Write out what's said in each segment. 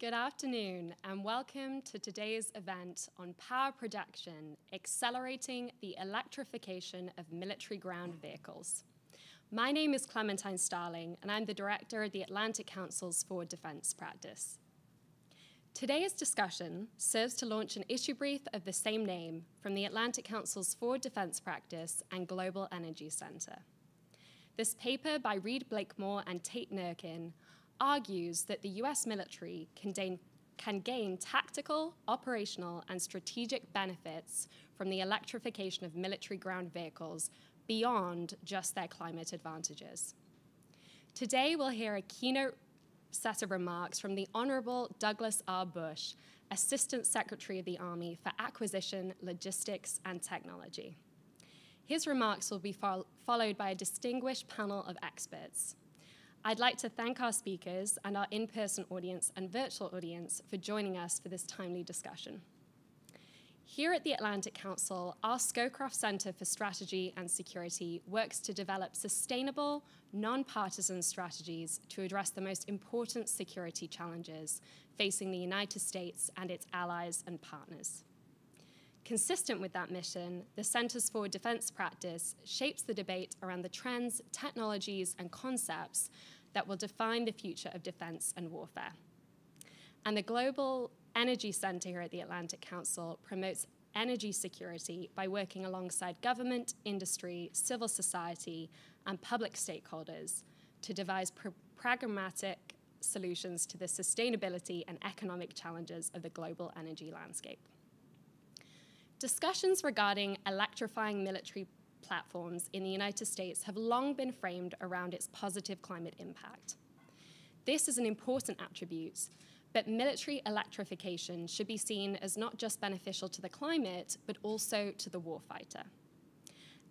Good afternoon, and welcome to today's event on power projection, accelerating the electrification of military ground vehicles. My name is Clementine Starling, and I'm the director of the Atlantic Council's Forward Defense Practice. Today's discussion serves to launch an issue brief of the same name from the Atlantic Council's Forward Defense Practice and Global Energy Center. This paper by Reed Blakemore and Tate Nurkin argues that the US military can gain, can gain tactical, operational, and strategic benefits from the electrification of military ground vehicles beyond just their climate advantages. Today, we'll hear a keynote set of remarks from the Honorable Douglas R. Bush, Assistant Secretary of the Army for Acquisition, Logistics, and Technology. His remarks will be fo followed by a distinguished panel of experts. I'd like to thank our speakers and our in person audience and virtual audience for joining us for this timely discussion. Here at the Atlantic Council, our Scowcroft Center for Strategy and Security works to develop sustainable, nonpartisan strategies to address the most important security challenges facing the United States and its allies and partners. Consistent with that mission, the Center's Forward Defense Practice shapes the debate around the trends, technologies, and concepts that will define the future of defense and warfare. And the Global Energy Center here at the Atlantic Council promotes energy security by working alongside government, industry, civil society, and public stakeholders to devise pr pragmatic solutions to the sustainability and economic challenges of the global energy landscape. Discussions regarding electrifying military platforms in the United States have long been framed around its positive climate impact. This is an important attribute but military electrification should be seen as not just beneficial to the climate, but also to the warfighter.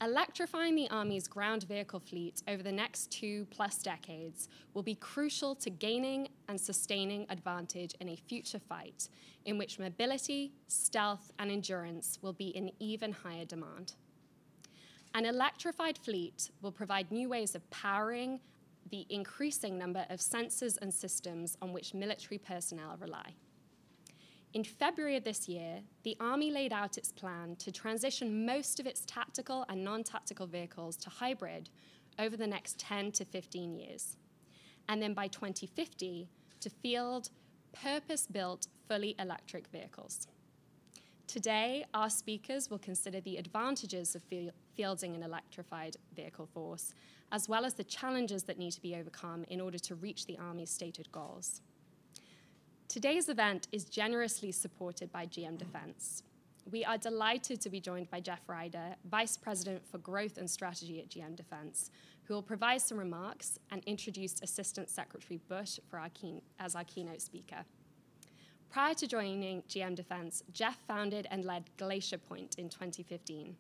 Electrifying the Army's ground vehicle fleet over the next two plus decades will be crucial to gaining and sustaining advantage in a future fight in which mobility, stealth, and endurance will be in even higher demand. An electrified fleet will provide new ways of powering the increasing number of sensors and systems on which military personnel rely. In February of this year, the Army laid out its plan to transition most of its tactical and non tactical vehicles to hybrid over the next 10 to 15 years. And then by 2050, to field purpose built fully electric vehicles. Today, our speakers will consider the advantages of fielding an electrified vehicle force as well as the challenges that need to be overcome in order to reach the Army's stated goals. Today's event is generously supported by GM Defense. We are delighted to be joined by Jeff Ryder, Vice President for Growth and Strategy at GM Defense, who will provide some remarks and introduce Assistant Secretary Bush our as our keynote speaker. Prior to joining GM Defense, Jeff founded and led Glacier Point in 2015.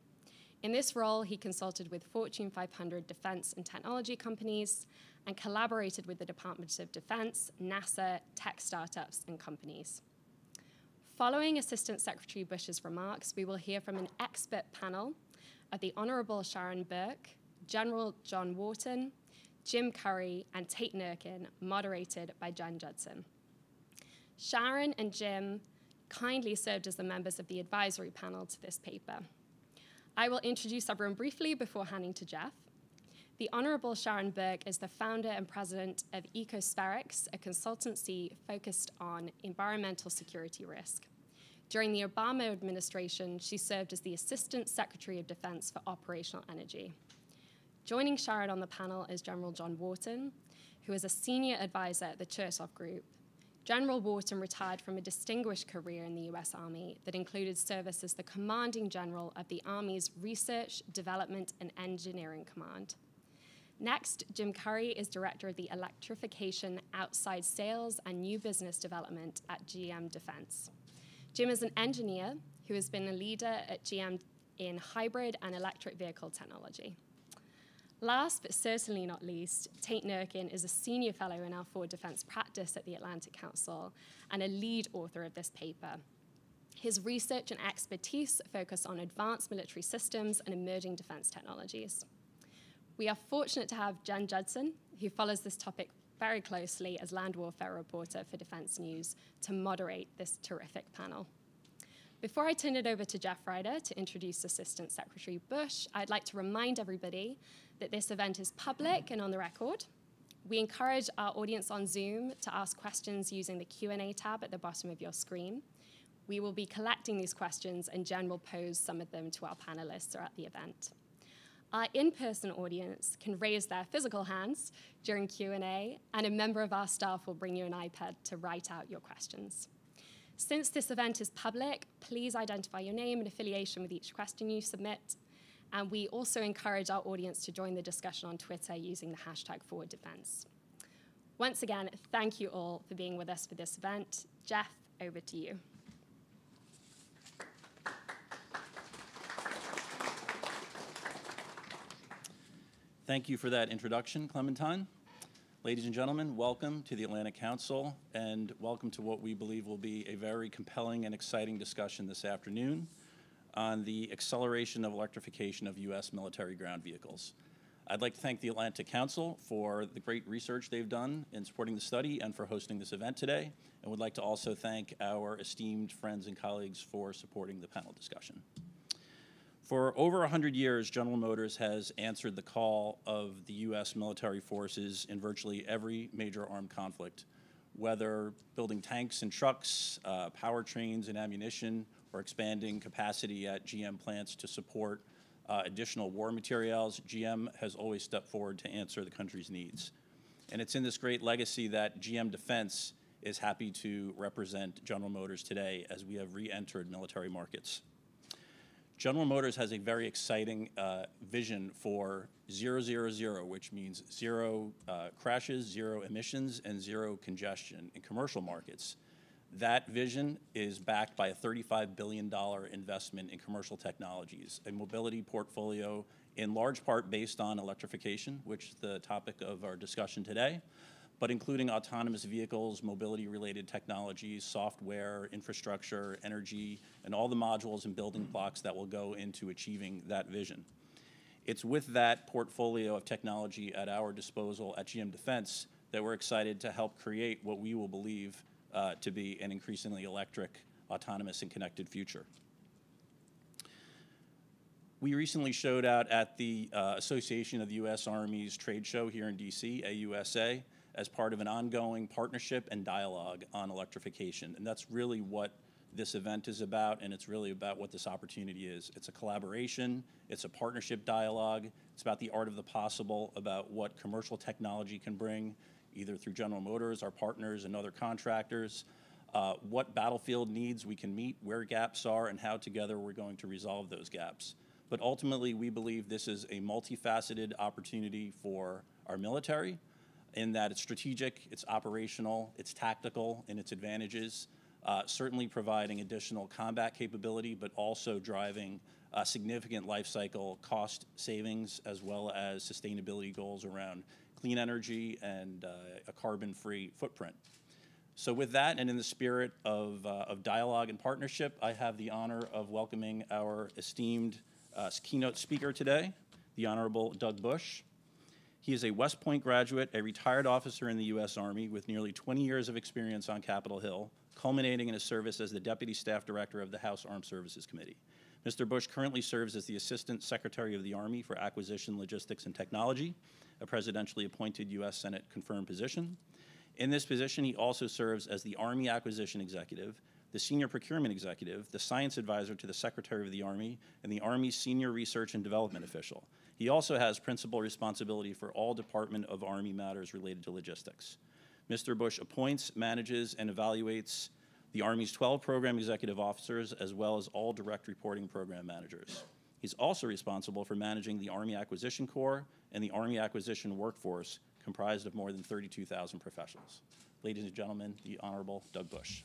In this role, he consulted with Fortune 500 defense and technology companies and collaborated with the Department of Defense, NASA, tech startups, and companies. Following Assistant Secretary Bush's remarks, we will hear from an expert panel of the Honorable Sharon Burke, General John Wharton, Jim Curry, and Tate Nurkin, moderated by Jen Judson. Sharon and Jim kindly served as the members of the advisory panel to this paper. I will introduce everyone briefly before handing to Jeff. The Honorable Sharon Burke is the founder and president of Ecospherics, a consultancy focused on environmental security risk. During the Obama administration, she served as the Assistant Secretary of Defense for Operational Energy. Joining Sharon on the panel is General John Wharton, who is a senior advisor at the Chertoff Group General Wharton retired from a distinguished career in the US Army that included service as the commanding general of the Army's Research, Development, and Engineering Command. Next, Jim Curry is Director of the Electrification Outside Sales and New Business Development at GM Defense. Jim is an engineer who has been a leader at GM in hybrid and electric vehicle technology. Last but certainly not least, Tate Nurkin is a senior fellow in our forward defense practice at the Atlantic Council and a lead author of this paper. His research and expertise focus on advanced military systems and emerging defense technologies. We are fortunate to have Jen Judson, who follows this topic very closely as land warfare reporter for Defense News to moderate this terrific panel. Before I turn it over to Jeff Ryder to introduce Assistant Secretary Bush, I'd like to remind everybody that this event is public and on the record. We encourage our audience on Zoom to ask questions using the Q&A tab at the bottom of your screen. We will be collecting these questions and Jen will pose some of them to our panelists throughout the event. Our in-person audience can raise their physical hands during Q&A, and a member of our staff will bring you an iPad to write out your questions. Since this event is public, please identify your name and affiliation with each question you submit. And we also encourage our audience to join the discussion on Twitter using the hashtag Forward Defense. Once again, thank you all for being with us for this event. Jeff, over to you. Thank you for that introduction, Clementine. Ladies and gentlemen, welcome to the Atlantic Council and welcome to what we believe will be a very compelling and exciting discussion this afternoon on the acceleration of electrification of U.S. military ground vehicles. I'd like to thank the Atlantic Council for the great research they've done in supporting the study and for hosting this event today, and would like to also thank our esteemed friends and colleagues for supporting the panel discussion. For over 100 years, General Motors has answered the call of the U.S. military forces in virtually every major armed conflict, whether building tanks and trucks, uh, powertrains and ammunition, or expanding capacity at GM plants to support uh, additional war materials, GM has always stepped forward to answer the country's needs. And it's in this great legacy that GM Defense is happy to represent General Motors today as we have re-entered military markets. General Motors has a very exciting uh, vision for zero, zero, zero, which means zero uh, crashes, zero emissions, and zero congestion in commercial markets. That vision is backed by a $35 billion investment in commercial technologies, a mobility portfolio in large part based on electrification, which is the topic of our discussion today, but including autonomous vehicles, mobility-related technologies, software, infrastructure, energy, and all the modules and building blocks that will go into achieving that vision. It's with that portfolio of technology at our disposal at GM Defense that we're excited to help create what we will believe uh, to be an increasingly electric, autonomous, and connected future. We recently showed out at the uh, Association of the U.S. Army's trade show here in D.C., AUSA, as part of an ongoing partnership and dialogue on electrification. And that's really what this event is about, and it's really about what this opportunity is. It's a collaboration, it's a partnership dialogue, it's about the art of the possible, about what commercial technology can bring, either through General Motors, our partners, and other contractors, uh, what battlefield needs we can meet, where gaps are, and how together we're going to resolve those gaps. But ultimately, we believe this is a multifaceted opportunity for our military, in that it's strategic, it's operational, it's tactical in its advantages, uh, certainly providing additional combat capability, but also driving uh, significant life cycle cost savings as well as sustainability goals around clean energy and uh, a carbon-free footprint. So with that, and in the spirit of, of dialogue and partnership, I have the honor of welcoming our esteemed keynote speaker today, the Honorable Doug Bush. He is a West Point graduate, a retired officer in the U.S. Army with nearly 20 years of experience on Capitol Hill, culminating in his service as the Deputy Staff Director of the House Armed Services Committee. Mr. Bush currently serves as the Assistant Secretary of the Army for Acquisition, Logistics, and Technology, a presidentially appointed U.S. Senate confirmed position. In this position, he also serves as the Army Acquisition Executive, the Senior Procurement Executive, the Science Advisor to the Secretary of the Army, and the Army's Senior Research and Development Official. He also has principal responsibility for all Department of Army matters related to logistics. Mr. Bush appoints, manages, and evaluates the Army's 12 program executive officers as well as all direct reporting program managers. He's also responsible for managing the Army Acquisition Corps and the Army Acquisition Workforce comprised of more than 32,000 professionals. Ladies and gentlemen, the Honorable Doug Bush.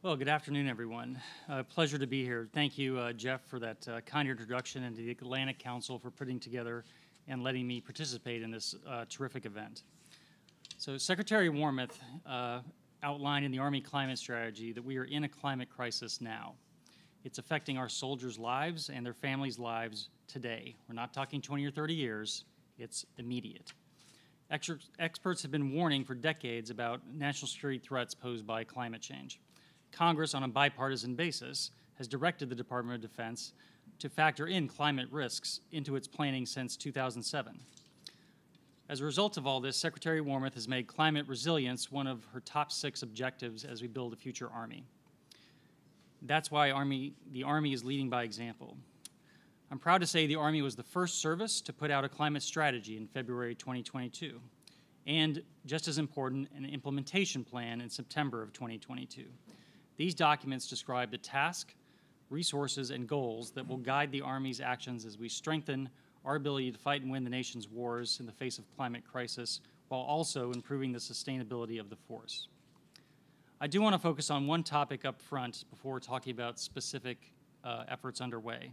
Well, good afternoon, everyone. Uh, pleasure to be here. Thank you, uh, Jeff, for that uh, kind introduction, and to the Atlantic Council for putting together and letting me participate in this uh, terrific event. So, Secretary Wormuth uh, outlined in the Army Climate Strategy that we are in a climate crisis now. It's affecting our soldiers' lives and their families' lives today. We're not talking 20 or 30 years, it's immediate. Experts have been warning for decades about national security threats posed by climate change. Congress, on a bipartisan basis, has directed the Department of Defense to factor in climate risks into its planning since 2007. As a result of all this, Secretary Wormuth has made climate resilience one of her top six objectives as we build a future Army. That's why Army, the Army is leading by example. I'm proud to say the Army was the first service to put out a climate strategy in February 2022, and just as important, an implementation plan in September of 2022. These documents describe the task, resources, and goals that will guide the Army's actions as we strengthen our ability to fight and win the nation's wars in the face of climate crisis while also improving the sustainability of the force. I do want to focus on one topic up front before talking about specific uh, efforts underway,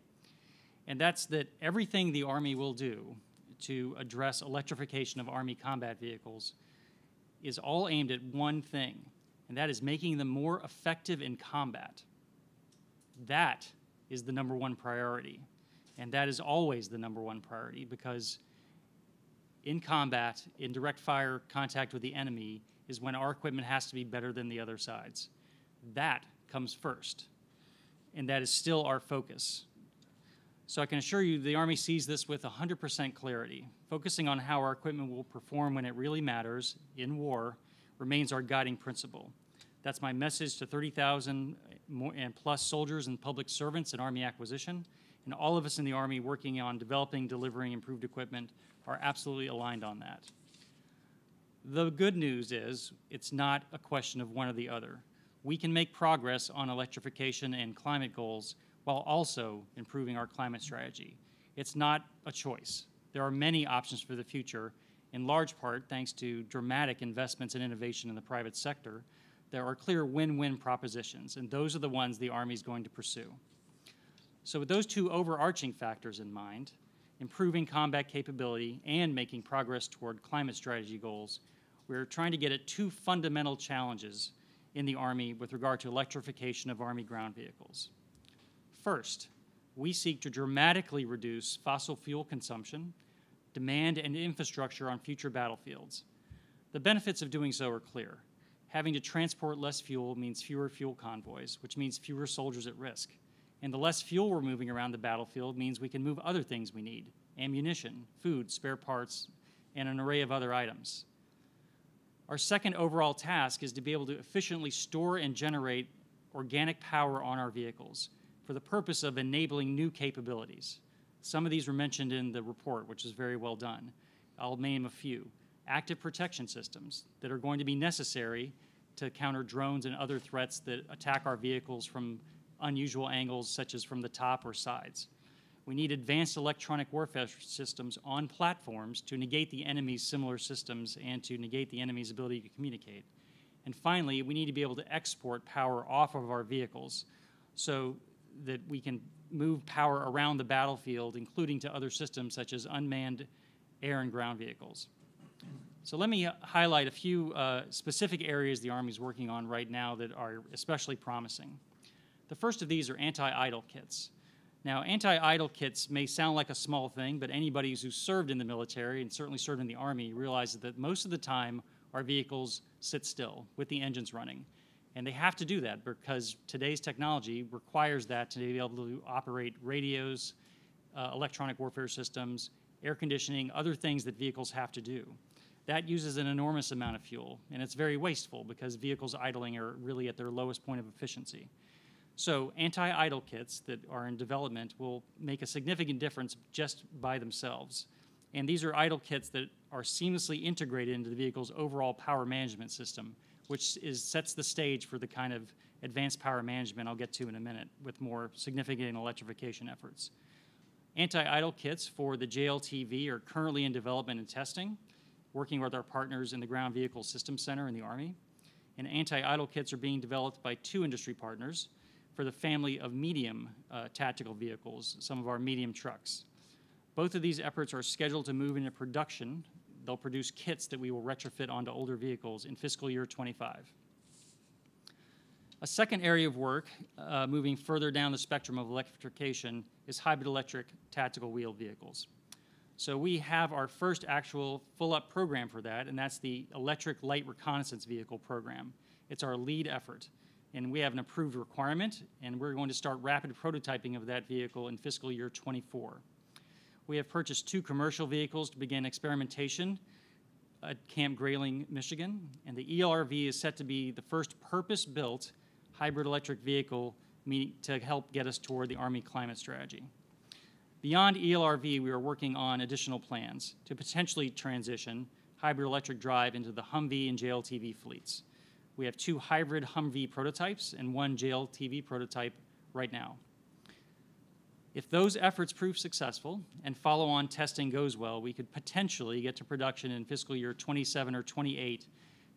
and that's that everything the Army will do to address electrification of Army combat vehicles is all aimed at one thing, and that is making them more effective in combat. That is the number one priority. And that is always the number one priority because in combat, in direct fire contact with the enemy, is when our equipment has to be better than the other side's. That comes first. And that is still our focus. So I can assure you the Army sees this with 100% clarity. Focusing on how our equipment will perform when it really matters in war remains our guiding principle. That's my message to 30,000 and plus soldiers and public servants in Army acquisition, and all of us in the Army working on developing, delivering improved equipment are absolutely aligned on that. The good news is it's not a question of one or the other. We can make progress on electrification and climate goals while also improving our climate strategy. It's not a choice. There are many options for the future, in large part thanks to dramatic investments in innovation in the private sector. There are clear win-win propositions, and those are the ones the Army is going to pursue. So with those two overarching factors in mind, improving combat capability and making progress toward climate strategy goals, we're trying to get at two fundamental challenges in the Army with regard to electrification of Army ground vehicles. First, we seek to dramatically reduce fossil fuel consumption, demand, and infrastructure on future battlefields. The benefits of doing so are clear. Having to transport less fuel means fewer fuel convoys, which means fewer soldiers at risk. And the less fuel we're moving around the battlefield means we can move other things we need ammunition, food, spare parts, and an array of other items. Our second overall task is to be able to efficiently store and generate organic power on our vehicles for the purpose of enabling new capabilities. Some of these were mentioned in the report, which is very well done. I'll name a few. Active protection systems that are going to be necessary to counter drones and other threats that attack our vehicles from unusual angles such as from the top or sides. We need advanced electronic warfare systems on platforms to negate the enemy's similar systems and to negate the enemy's ability to communicate. And finally, we need to be able to export power off of our vehicles so that we can move power around the battlefield, including to other systems such as unmanned air and ground vehicles. So let me highlight a few uh, specific areas the Army is working on right now that are especially promising. The first of these are anti-idle kits. Now, anti-idle kits may sound like a small thing, but anybody who's served in the military and certainly served in the Army realizes that most of the time our vehicles sit still with the engines running. And they have to do that because today's technology requires that to be able to operate radios, uh, electronic warfare systems, air conditioning, other things that vehicles have to do. That uses an enormous amount of fuel, and it's very wasteful because vehicles idling are really at their lowest point of efficiency. So anti-idle kits that are in development will make a significant difference just by themselves. And these are idle kits that are seamlessly integrated into the vehicle's overall power management system, which is, sets the stage for the kind of advanced power management I'll get to in a minute with more significant electrification efforts. Anti-idle kits for the JLTV are currently in development and testing, working with our partners in the Ground Vehicle Systems Center in the Army. And anti-idle kits are being developed by two industry partners, for the family of medium uh, tactical vehicles, some of our medium trucks. Both of these efforts are scheduled to move into production. They'll produce kits that we will retrofit onto older vehicles in fiscal year 25. A second area of work, uh, moving further down the spectrum of electrification, is hybrid electric tactical wheeled vehicles. So we have our first actual full-up program for that, and that's the Electric Light Reconnaissance Vehicle Program. It's our lead effort, and we have an approved requirement, and we're going to start rapid prototyping of that vehicle in fiscal year 24. We have purchased two commercial vehicles to begin experimentation at Camp Grayling, Michigan, and the ELRV is set to be the first purpose-built hybrid electric vehicle to help get us toward the Army climate strategy. Beyond ELRV, we are working on additional plans to potentially transition hybrid electric drive into the Humvee and JLTV fleets. We have two hybrid Humvee prototypes and one JLTV prototype right now. If those efforts prove successful and follow-on testing goes well, we could potentially get to production in fiscal year 27 or 28,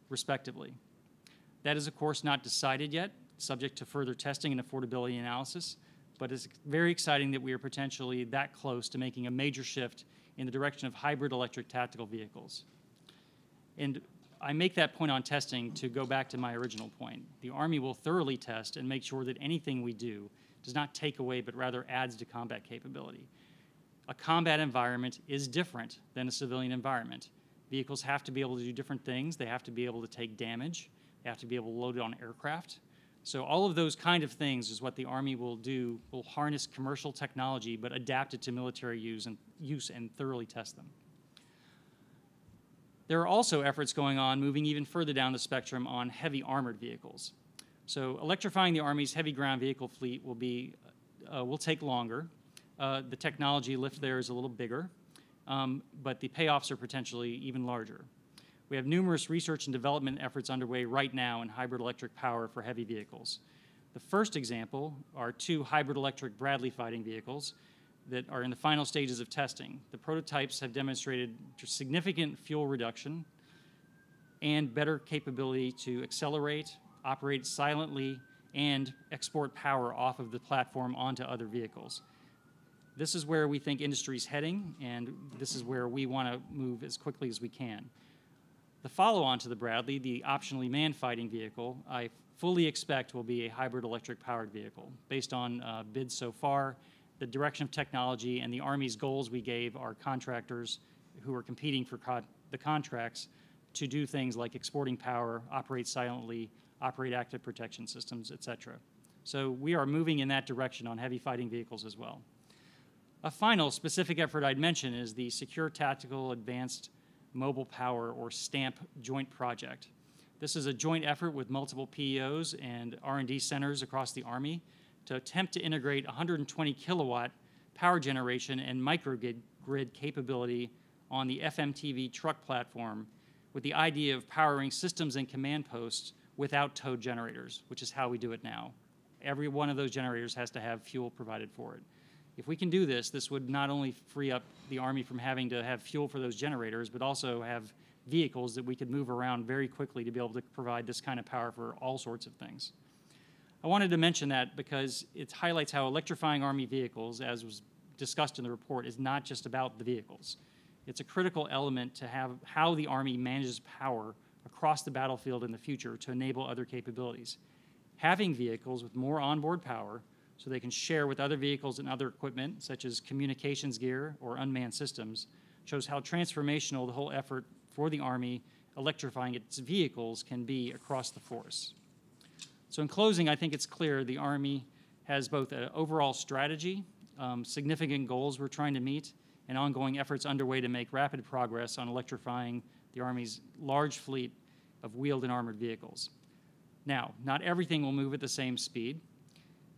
respectively. That is, of course, not decided yet, subject to further testing and affordability analysis, but it's very exciting that we are potentially that close to making a major shift in the direction of hybrid electric tactical vehicles. And I make that point on testing to go back to my original point. The Army will thoroughly test and make sure that anything we do does not take away but rather adds to combat capability. A combat environment is different than a civilian environment. Vehicles have to be able to do different things. They have to be able to take damage. They have to be able to load it on aircraft. So all of those kind of things is what the Army will do, will harness commercial technology but adapt it to military use and, use and thoroughly test them. There are also efforts going on moving even further down the spectrum on heavy armored vehicles. So electrifying the Army's heavy ground vehicle fleet will, be, uh, will take longer. Uh, the technology lift there is a little bigger, um, but the payoffs are potentially even larger. We have numerous research and development efforts underway right now in hybrid electric power for heavy vehicles. The first example are two hybrid electric Bradley fighting vehicles that are in the final stages of testing. The prototypes have demonstrated significant fuel reduction and better capability to accelerate, operate silently, and export power off of the platform onto other vehicles. This is where we think industry is heading, and this is where we want to move as quickly as we can. The follow-on to the Bradley, the optionally manned fighting vehicle, I fully expect will be a hybrid electric powered vehicle. Based on uh, bids so far, the direction of technology, and the Army's goals we gave our contractors who are competing for co the contracts to do things like exporting power, operate silently, operate active protection systems, et cetera. So we are moving in that direction on heavy fighting vehicles as well. A final specific effort I'd mention is the Secure Tactical Advanced Mobile Power, or STAMP, joint project. This is a joint effort with multiple PEOs and R&D centers across the Army to attempt to integrate 120 kilowatt power generation and microgrid capability on the FMTV truck platform with the idea of powering systems and command posts without towed generators, which is how we do it now. Every one of those generators has to have fuel provided for it. If we can do this, this would not only free up the Army from having to have fuel for those generators, but also have vehicles that we could move around very quickly to be able to provide this kind of power for all sorts of things. I wanted to mention that because it highlights how electrifying Army vehicles, as was discussed in the report, is not just about the vehicles. It's a critical element to have how the Army manages power across the battlefield in the future to enable other capabilities. Having vehicles with more onboard power so they can share with other vehicles and other equipment, such as communications gear or unmanned systems, shows how transformational the whole effort for the Army electrifying its vehicles can be across the force. So in closing, I think it's clear the Army has both an overall strategy, um, significant goals we're trying to meet, and ongoing efforts underway to make rapid progress on electrifying the Army's large fleet of wheeled and armored vehicles. Now, not everything will move at the same speed.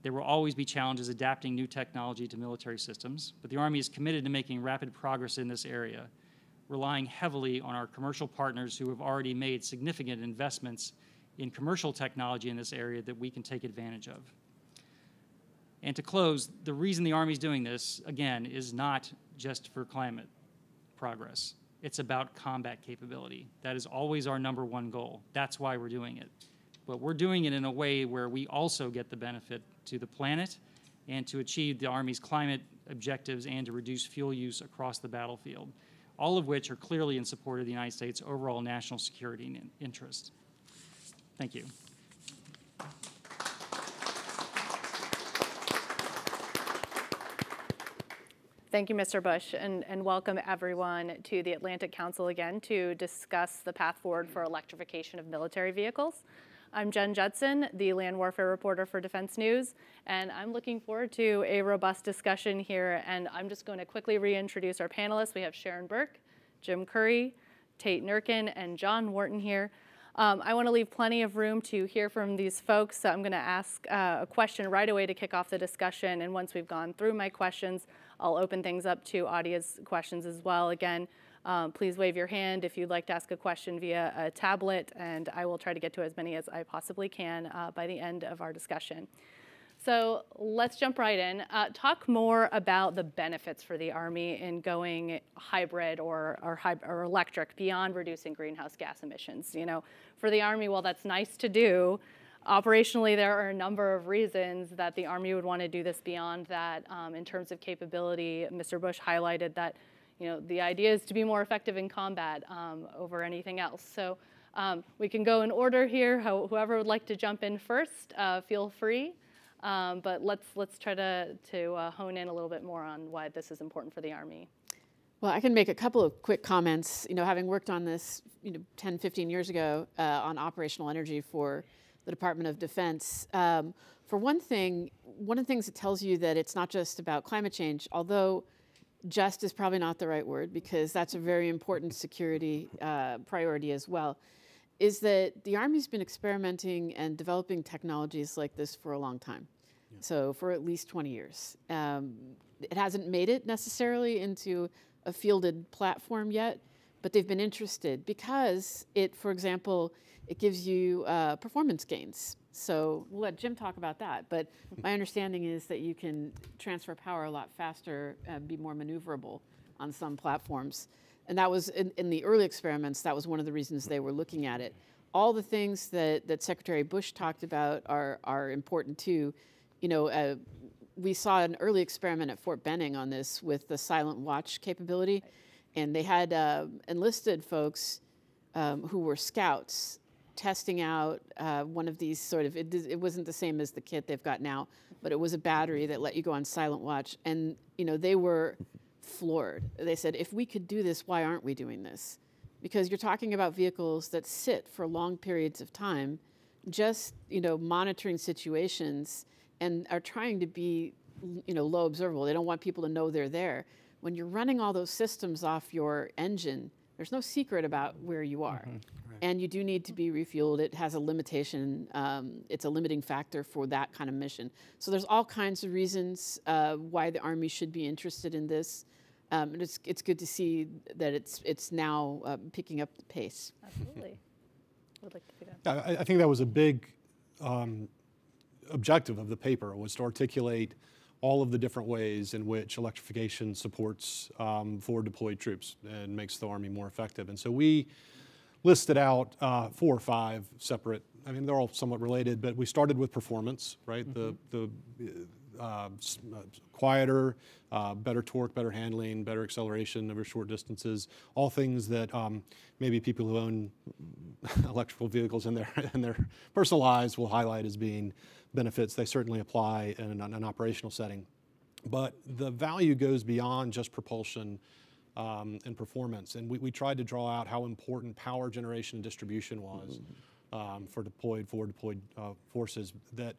There will always be challenges adapting new technology to military systems, but the Army is committed to making rapid progress in this area, relying heavily on our commercial partners who have already made significant investments in commercial technology in this area that we can take advantage of. And to close, the reason the Army is doing this, again, is not just for climate progress. It's about combat capability. That is always our number one goal. That's why we're doing it. But we're doing it in a way where we also get the benefit to the planet and to achieve the Army's climate objectives and to reduce fuel use across the battlefield, all of which are clearly in support of the United States' overall national security interest. Thank you. Thank you, Mr. Bush, and, and welcome everyone to the Atlantic Council again to discuss the path forward for electrification of military vehicles. I'm Jen Judson, the land warfare reporter for Defense News, and I'm looking forward to a robust discussion here. And I'm just going to quickly reintroduce our panelists. We have Sharon Burke, Jim Curry, Tate Nurkin, and John Wharton here. Um, I want to leave plenty of room to hear from these folks, so I'm going to ask uh, a question right away to kick off the discussion. And once we've gone through my questions, I'll open things up to audience questions as well. Again, um, please wave your hand if you'd like to ask a question via a tablet, and I will try to get to as many as I possibly can uh, by the end of our discussion. So let's jump right in. Uh, talk more about the benefits for the Army in going hybrid or, or, or, electric beyond reducing greenhouse gas emissions. You know, for the Army, well, that's nice to do. Operationally, there are a number of reasons that the Army would want to do this beyond that. Um, in terms of capability, Mr. Bush highlighted that, you know, the idea is to be more effective in combat um, over anything else. So um, we can go in order here. Whoever would like to jump in first, uh, feel free. Um, but let's let's try to to uh, hone in a little bit more on why this is important for the Army. Well, I can make a couple of quick comments. You know, having worked on this, you know, 10, 15 years ago uh, on operational energy for the Department of Defense. Um, for one thing, one of the things that tells you that it's not just about climate change, although just is probably not the right word because that's a very important security uh, priority as well is that the Army's been experimenting and developing technologies like this for a long time. Yeah. So, for at least 20 years. Um, it hasn't made it necessarily into a fielded platform yet, but they've been interested because it, for example, it gives you uh, performance gains. So we'll let Jim talk about that. But my understanding is that you can transfer power a lot faster and be more maneuverable on some platforms. And that was in, in, the early experiments, that was one of the reasons they were looking at it. All the things that, that Secretary Bush talked about are, are important too. You know, uh, we saw an early experiment at Fort Benning on this with the silent watch capability. And they had uh, enlisted folks um, who were scouts testing out uh, one of these sort of, it, it wasn't the same as the kit they've got now, but it was a battery that let you go on silent watch. And, you know, they were floored. They said, if we could do this, why aren't we doing this? Because you're talking about vehicles that sit for long periods of time, just you know monitoring situations and are trying to be you know low observable. They don't want people to know they're there. When you're running all those systems off your engine, there's no secret about where you are. Mm -hmm. right. And you do need to be refueled. It has a limitation. Um, it's a limiting factor for that kind of mission. So there's all kinds of reasons uh, why the Army should be interested in this. Um, and it's, it's good to see that it's, it's now uh, picking up the pace. Absolutely. Would like to see that. I, I think that was a big um, objective of the paper was to articulate all of the different ways in which electrification supports um, forward deployed troops and makes the Army more effective. And so we listed out uh, four or five separate, I mean, they're all somewhat related, but we started with performance, right? Mm -hmm. The, the uh, quieter, uh, better torque, better handling, better acceleration over short distances, all things that um, maybe people who own electrical vehicles in their, in their personal lives will highlight as being benefits. They certainly apply in an, an operational setting. But the value goes beyond just propulsion um, and performance. And we, we, tried to draw out how important power generation and distribution was um, for deployed, forward deployed uh, forces that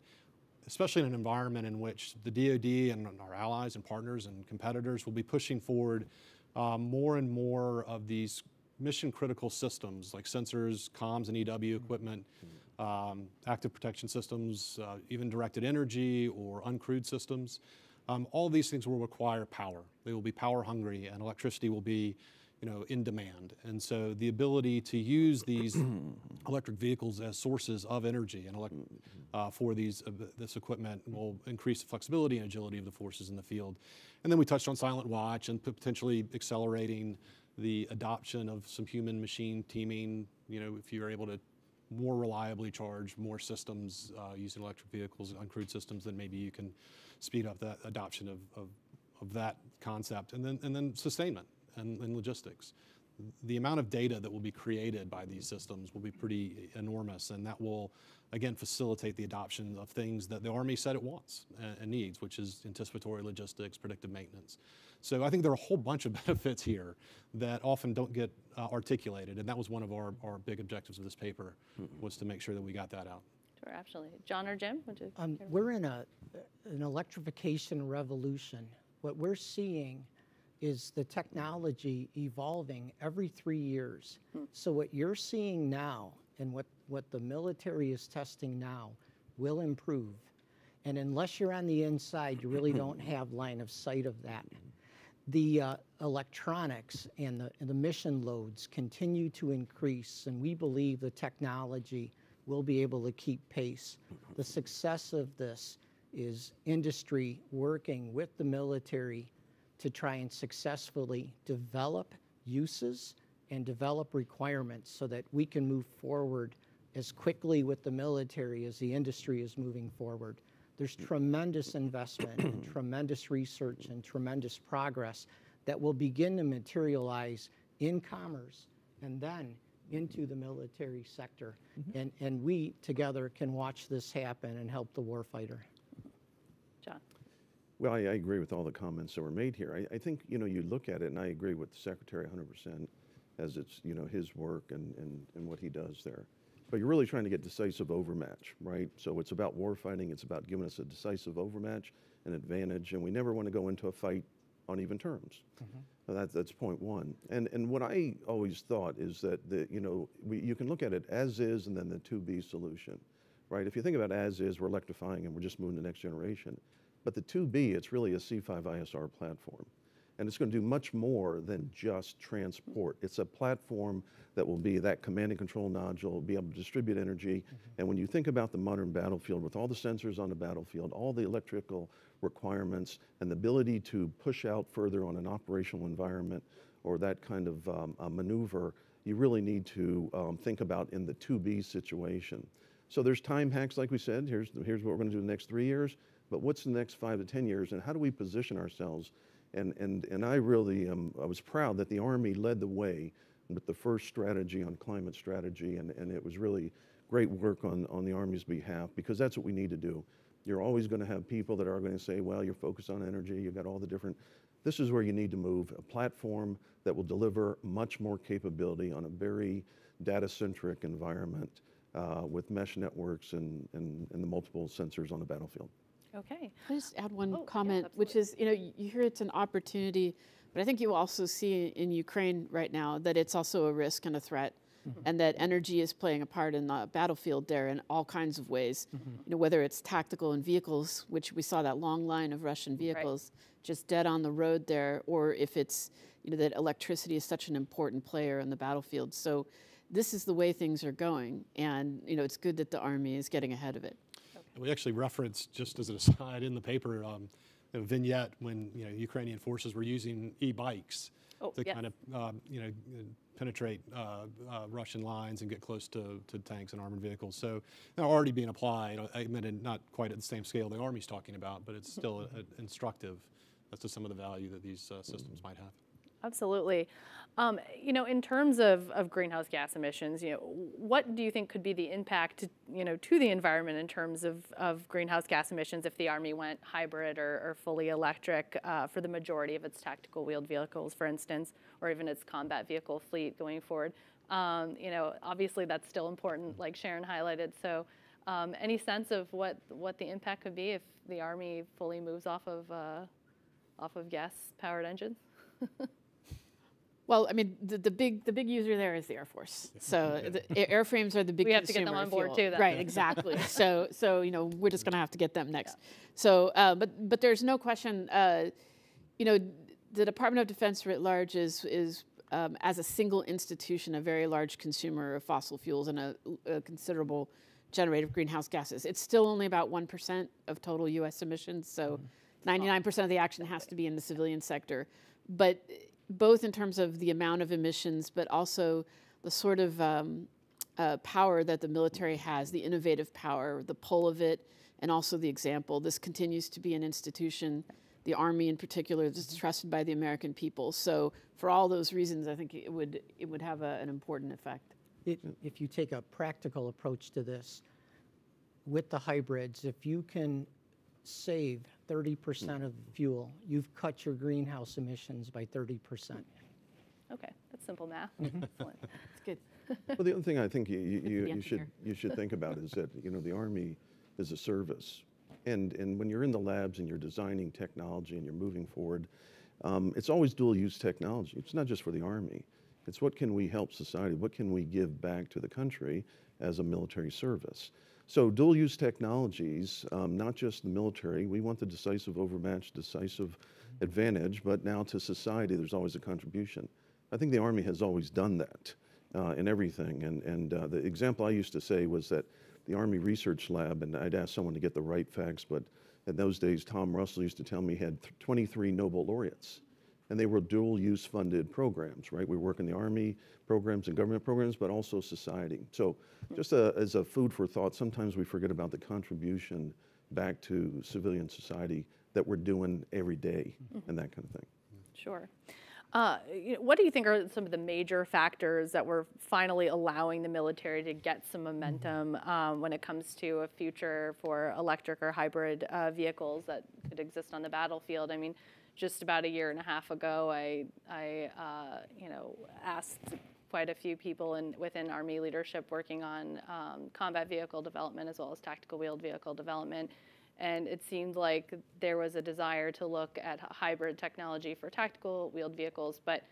especially in an environment in which the DoD and our allies and partners and competitors will be pushing forward um, more and more of these mission critical systems like sensors, comms and EW equipment, um, active protection systems, uh, even directed energy or uncrewed systems. Um, all these things will require power. They will be power hungry and electricity will be you know, in demand. And so the ability to use these electric vehicles as sources of energy and elect, uh, for these uh, this equipment will increase the flexibility and agility of the forces in the field. And then we touched on silent watch and potentially accelerating the adoption of some human machine teaming. You know, if you're able to more reliably charge more systems uh, using electric vehicles, on uncrewed systems, then maybe you can speed up that adoption of, of, of that concept. And then, and then sustainment and, and logistics. the amount of data that will be created by these systems will be pretty enormous, and that will, again, facilitate the adoption of things that the Army said it wants and, and needs, which is anticipatory logistics, predictive maintenance. So I think there are a whole bunch of benefits here that often don't get uh, articulated, and that was one of our, our big objectives of this paper, was to make sure that we got that out. Sure, absolutely. John or Jim, would you? Um, we're in a, an electrification revolution. What we're seeing is the technology evolving every three years. So what you're seeing now and what, what the military is testing now will improve. And unless you're on the inside, you really don't have line of sight of that. The uh, electronics and the, and the mission loads continue to increase, and we believe the technology will be able to keep pace. The success of this is industry working with the military to try and successfully develop uses and develop requirements so that we can move forward as quickly with the military as the industry is moving forward. There's tremendous investment, and tremendous research, and tremendous progress that will begin to materialize in commerce and then into the military sector. Mm-hmm. And, and we together can watch this happen and help the warfighter. John? Well, I, I agree with all the comments that were made here. I, I think, you know, you look at it, and I agree with the Secretary 100% as it's, you know, his work and, and, and what he does there. But you're really trying to get decisive overmatch, right? So it's about warfighting, it's about giving us a decisive overmatch, an advantage, and we never want to go into a fight on even terms. Mm-hmm. So that, that's point one. And, and what I always thought is that, the, you know, we, you can look at it as is and then the 2B solution, right? If you think about as is, we're electrifying and we're just moving to the next generation. But the 2B, it's really a C5ISR platform. And it's going to do much more than just transport. It's a platform that will be that command and control nodule, be able to distribute energy. And when you think about the modern battlefield, with all the sensors on the battlefield, all the electrical requirements, and the ability to push out further on an operational environment or that kind of um, a maneuver, you really need to um, think about in the 2B situation. So there's time hacks, like we said. Here's, here's what we're going to do in the next three years. But what's the next five to 10 years, and how do we position ourselves? And, and, and I really I was proud that the Army led the way with the first strategy on climate strategy, and, and it was really great work on, on the Army's behalf because that's what we need to do. You're always going to have people that are going to say, well, you're focused on energy, you've got all the different. This is where you need to move a platform that will deliver much more capability on a very data centric environment uh, with mesh networks and, and, and the multiple sensors on the battlefield. Okay. Can I just add one Oh, comment, which is, you know, you you hear it's an opportunity, but I think you also see in Ukraine right now that it's also a risk and a threat, mm-hmm. and that energy is playing a part in the battlefield there in all kinds of ways. Mm-hmm. You know, whether it's tactical and vehicles, which we saw that long line of Russian vehicles just dead on the road there, or if it's, you know, that electricity is such an important player in the battlefield. So this is the way things are going, and you know, it's good that the army is getting ahead of it. We actually referenced, just as an aside in the paper, um, a vignette when you know Ukrainian forces were using e-bikes Oh, to yes. kind of um, you know penetrate uh, uh, Russian lines and get close to, to tanks and armored vehicles. So they're already being applied. I mean, not quite at the same scale the Army's talking about, but it's still uh, instructive as to some of the value that these uh, systems might have. Absolutely. Um, you know, in terms of, of greenhouse gas emissions, you know, what do you think could be the impact, you know, to the environment in terms of, of greenhouse gas emissions if the Army went hybrid or, or fully electric uh, for the majority of its tactical wheeled vehicles, for instance, or even its combat vehicle fleet going forward? Um, you know, obviously that's still important, like Sharon highlighted. So, um, any sense of what what the impact could be if the Army fully moves off of uh, off of gas-powered engines? Well, I mean, the, the big the big user there is the Air Force. So the airframes are the big. We have to get them on board fuel. too, then. Right, exactly. so so you know we're just going to have to get them next. So, uh, but but there's no question. Uh, you know, the Department of Defense writ large is is um, as a single institution a very large consumer of fossil fuels and a, a considerable generator of greenhouse gases. It's still only about one percent of total U.S. emissions. So. 99% of the action has to be in the civilian sector. But both in terms of the amount of emissions, but also the sort of um, uh, power that the military has, the innovative power, the pull of it, and also the example. This continues to be an institution the Army in particular is trusted by the American people. So for all those reasons, I think it would, it would have a, an important effect. It, if you take a practical approach to this, with the hybrids, if you can save 30% of fuel, you've cut your greenhouse emissions by 30%. Okay, that's simple math. Mm-hmm. Excellent. It's good. Well, the other thing I think you, you, you, you should you should think about is that you know the Army is a service, and and when you're in the labs and you're designing technology and you're moving forward, um, it's always dual use technology. It's not just for the Army. It's what can we help society? What can we give back to the country as a military service? So dual use technologies, um, not just the military. We want the decisive overmatch, decisive advantage, but now to society, there's always a contribution. I think the Army has always done that uh, in everything. And, and uh, the example I used to say was that the Army Research Lab, and I'd ask someone to get the right facts, but in those days, Tom Russell used to tell me he had th- 23 Nobel laureates. And they were dual use funded programs, right? We work in the Army programs and government programs, but also society. So, just a, as a food for thought, sometimes we forget about the contribution back to civilian society that we're doing every day and that kind of thing. Sure. Uh, you know, what do you think are some of the major factors that were finally allowing the military to get some momentum um, when it comes to a future for electric or hybrid uh, vehicles that could exist on the battlefield? I mean, just about a year and a half ago, I, I uh, you know, asked quite a few people in, within Army leadership working on um, combat vehicle development as well as tactical wheeled vehicle development. And it seemed like there was a desire to look at hybrid technology for tactical wheeled vehicles. But,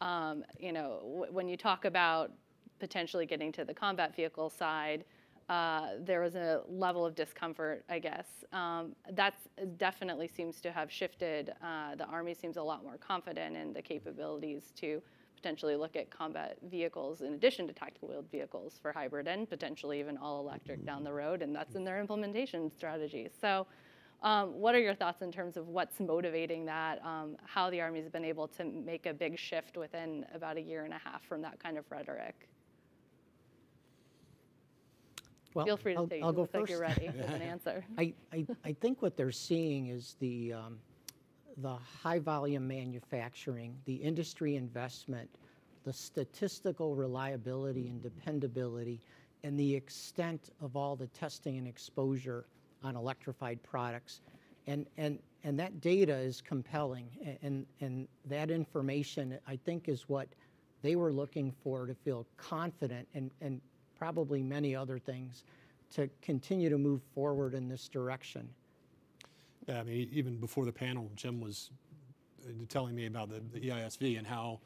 um, you know, when you talk about potentially getting to the combat vehicle side, uh, there was a level of discomfort, I guess. Um, that definitely seems to have shifted. Uh, the Army seems a lot more confident in the capabilities to potentially look at combat vehicles in addition to tactical wheeled vehicles for hybrid and potentially even all electric down the road, and that's in their implementation strategy. So, um, what are your thoughts in terms of what's motivating that? Um, how the Army's been able to make a big shift within about a year and a half from that kind of rhetoric? Well, Feel free to I'll, take. I'll go like first. you're ready with an answer. I, I, I think what they're seeing is the, um, the high volume manufacturing, the industry investment, the statistical reliability and dependability, and the extent of all the testing and exposure on electrified products. And, and, and that data is compelling, and, and that information, I think, is what they were looking for to feel confident and, and probably many other things to continue to move forward in this direction. Yeah, I mean, even before the panel, Jim was uh, telling me about the, the EISV and how,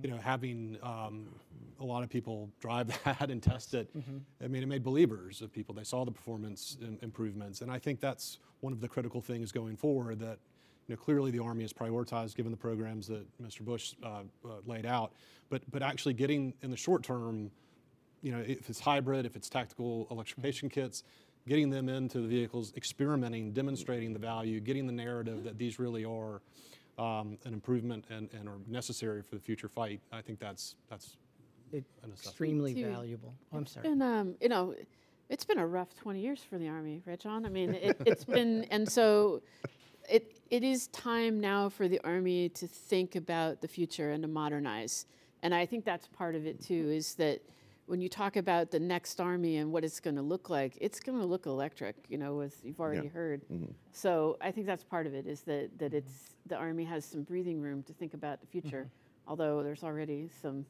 you know, having um, a lot of people drive that and test it, I mean, it made believers of people. They saw the performance im- improvements, and I think that's one of the critical things going forward. That, you know, clearly the Army has prioritized given the programs that Mr. Bush uh, uh, laid out, but but actually getting in the short term you know, if it's hybrid, if it's tactical electrification kits, getting them into the vehicles, experimenting, demonstrating the value, getting the narrative that these really are um, an improvement and, and are necessary for the future fight. I think that's that's It, a extremely Two. valuable. Oh, I'm sorry. And um, you know, it's been a rough 20 years for the Army, right, John? I mean, it, it's been, and so it it is time now for the Army to think about the future and to modernize. And I think that's part of it too. Is that when you talk about the next Army and what it's going to look like, it's going to look electric. You know, as you've already heard. Mm-hmm. So I think that's part of it. Is that that it's the Army has some breathing room to think about the future. Mm-hmm. Although there's already some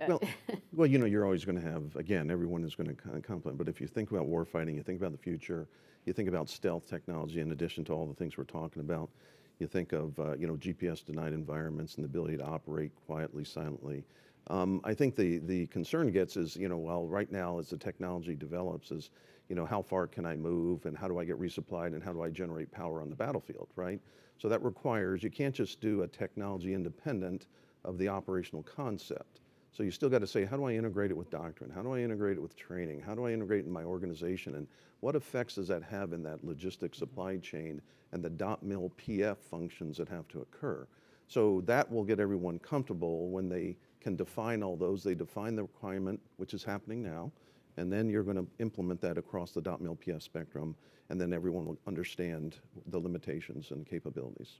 uh, Well, well, you know, you're always going to have, again, everyone is going to compliment, but if you think about warfighting, you think about the future, you think about stealth technology in addition to all the things we're talking about, you think of, uh, you know, GPS denied environments and the ability to operate quietly, silently. Um, I think the, the concern gets is, you know, well, right now as the technology develops is, you know, how far can I move and how do I get resupplied and how do I generate power on the battlefield, right? So that requires, you can't just do a technology independent of the operational concept. So you still got to say, how do I integrate it with doctrine? How do I integrate it with training? How do I integrate in my organization? And what effects does that have in that logistics supply chain and the DOTMLPF functions that have to occur? So that will get everyone comfortable when they can define all those. They define the requirement, which is happening now, And then you're going to implement that across the DOTMLPF spectrum, and then everyone will understand the limitations and capabilities.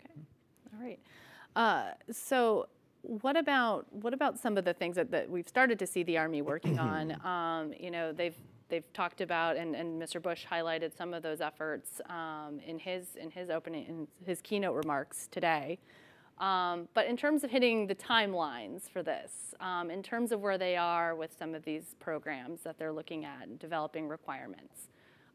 Okay, all right. Uh, so what about what about some of the things that, that we've started to see the Army working on? Um, you know, they've they've talked about, and, and Mr. Bush highlighted some of those efforts um, in his in his opening in his keynote remarks today. Um, but in terms of hitting the timelines for this, um, in terms of where they are with some of these programs that they're looking at and developing requirements,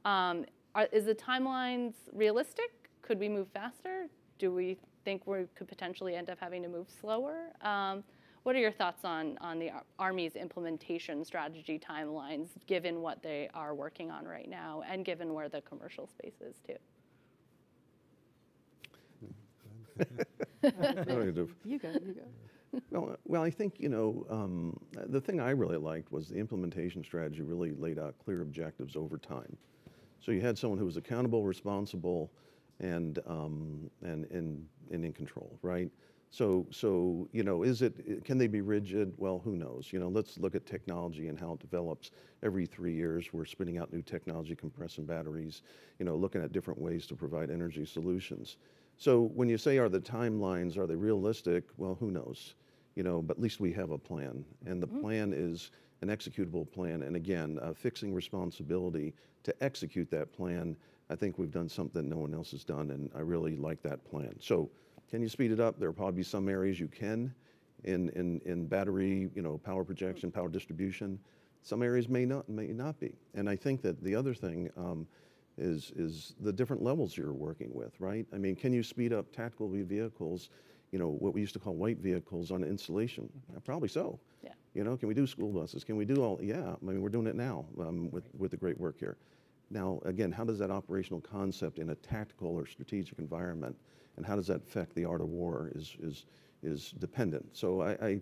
um, are, is the timelines realistic? Could we move faster? Do we think we could potentially end up having to move slower? Um, what are your thoughts on, on the Army's implementation strategy timelines, given what they are working on right now and given where the commercial space is too? You go, you go. Well, well, I think, you know, um, the thing I really liked was the implementation strategy really laid out clear objectives over time. So you had someone who was accountable, responsible, and, um, and, and, and in control, right? So, so, you know, is it, can they be rigid? Well, who knows? You know, let's look at technology and how it develops. Every three years, we're spinning out new technology, compressing batteries, you know, looking at different ways to provide energy solutions. So when you say, are the timelines, are they realistic? Well, who knows? You know, but at least we have a plan. And the plan is an executable plan. And again, uh, fixing responsibility to execute that plan. I think we've done something no one else has done, and I really like that plan. So can you speed it up? There'll probably be some areas you can in, in, in battery, you know, power projection, power distribution. Some areas may not, may not be. And I think that the other thing, um, is, is the different levels you're working with, right? I mean, can you speed up tactical vehicles, you know, what we used to call white vehicles on installation? Uh, Probably so. Yeah. You know, can we do school buses? Can we do all, yeah, I mean, we're doing it now um, with, with the great work here. Now, again, how does that operational concept in a tactical or strategic environment, and how does that affect the art of war is, is, is dependent. So I, I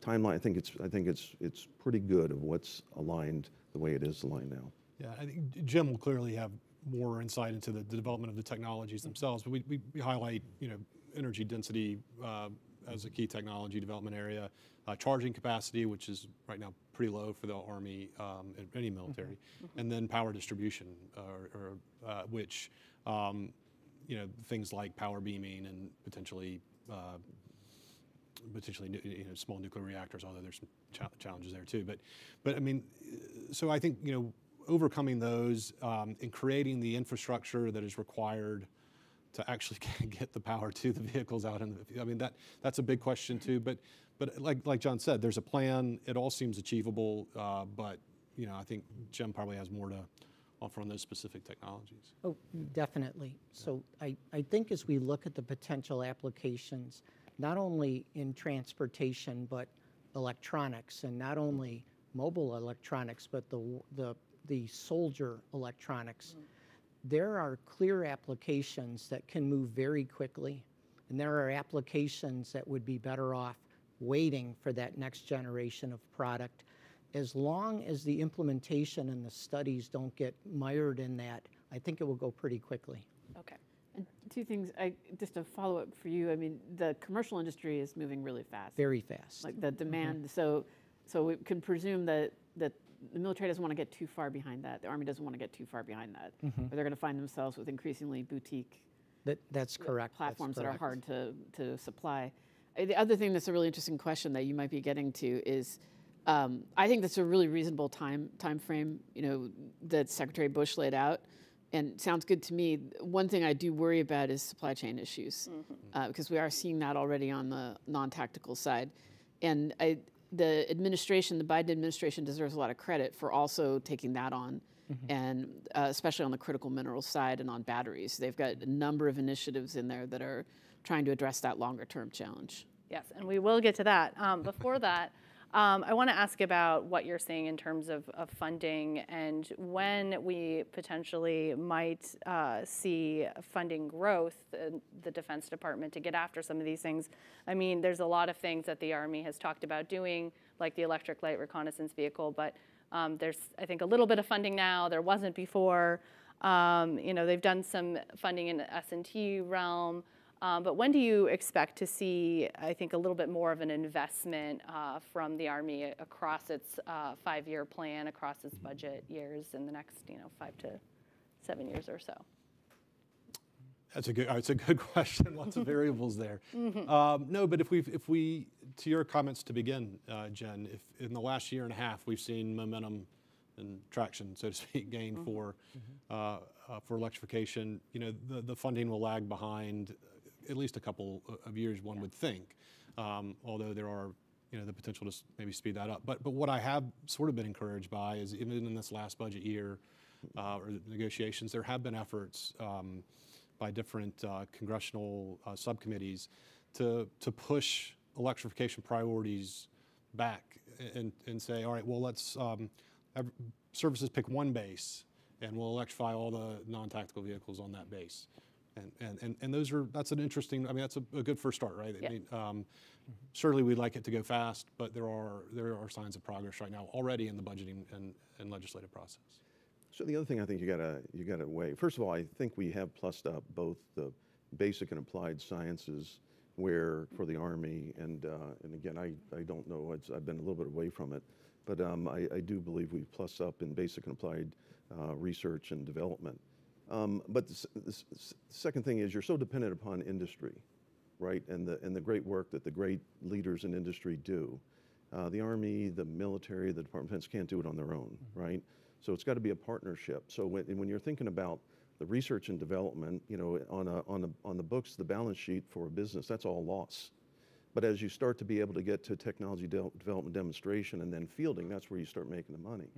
timeline, I think it's, I think it's, it's pretty good of what's aligned the way it is aligned now. Yeah, I think Jim will clearly have more insight into the, the development of the technologies themselves, but we, we, we highlight, you know, energy density uh, as a key technology development area, uh, charging capacity, which is right now pretty low for the Army um, and any military, and then power distribution, or, or uh, which, um, you know, things like power beaming and potentially uh, potentially you know, small nuclear reactors, although there's some cha- challenges there too. But, but I mean, uh, so I think you know, overcoming those um, and creating the infrastructure that is required to actually get the power to the vehicles out in the. I mean, that that's a big question too. But, but like like John said, there's a plan. It all seems achievable. Uh, but you know, I think Jim probably has more to offer on those specific technologies. Oh, definitely. So I, I think as we look at the potential applications, not only in transportation, but electronics, and not only mobile electronics, but the, the, the soldier electronics, there are clear applications that can move very quickly, and there are applications that would be better off waiting for that next generation of product. As long as the implementation and the studies don't get mired in that, I think it will go pretty quickly. Okay. And two things, I, just a follow up for you. I mean, the commercial industry is moving really fast. Very fast. Like the mm-hmm. demand, so, so we can presume that, that the military doesn't want to get too far behind that. The Army doesn't want to get too far behind that. Or they're going to find themselves with increasingly boutique That, that's correct. That's platforms that are hard to, to supply. Uh, The other thing that's a really interesting question that you might be getting to is, um, I think that's a really reasonable time time frame. You know that Secretary Bush laid out, and sounds good to me. One thing I do worry about is supply chain issues, uh, because we are seeing that already on the non-tactical side, and I, the administration, the Biden administration, deserves a lot of credit for also taking that on and uh, especially on the critical minerals side and on batteries. They've got a number of initiatives in there that are trying to address that longer term challenge. Yes, and we will get to that. Um, before that, um, I want to ask about what you're seeing in terms of, of funding and when we potentially might uh, see funding growth in the Defense Department to get after some of these things. I mean, there's a lot of things that the Army has talked about doing, like the electric light reconnaissance vehicle, but um, there's, I think, a little bit of funding now. There wasn't before. Um, you know, they've done some funding in the S&T realm. Um, but when do you expect to see, I think, a little bit more of an investment uh, from the Army across its uh, five-year plan, across its budget years in the next, you know, five to seven years or so? That's a good. It's a good question. Lots of variables there. Um, no, but if we, if we, to your comments to begin, uh, Jen, if in the last year and a half we've seen momentum and traction, so to speak, gain for uh, uh, for electrification, you know, the, the funding will lag behind at least a couple of years, one would think. Um, although there are, you know, the potential to maybe speed that up. But but what I have sort of been encouraged by is even in this last budget year uh, or the negotiations, there have been efforts. Um, by different uh, congressional uh, subcommittees to, to push electrification priorities back and, and say, all right, well, let's, um, have services pick one base and we'll electrify all the non-tactical vehicles on that base. And, and, and, and those are, that's an interesting, I mean, that's a, a good first start, right? I mean, um, certainly we'd like it to go fast, but there are, there are signs of progress right now already in the budgeting and, and legislative process. So the other thing I think you gotta you gotta weigh. First of all, I think we have plussed up both the basic and applied sciences, where for the Army, and uh, and again, I, I don't know. It's, I've been a little bit away from it, but um, I, I do believe we've plussed up in basic and applied uh, research and development. Um, but the, the second thing is you're so dependent upon industry, right? And the and the great work that the great leaders in industry do. Uh, the Army, the military, the Department of Defense can't do it on their own, right? So it's got to be a partnership. So when, when you're thinking about the research and development, you know, on, a, on, a, on the books, the balance sheet for a business, that's all loss. But as you start to be able to get to technology de- development demonstration and then fielding, that's where you start making the money.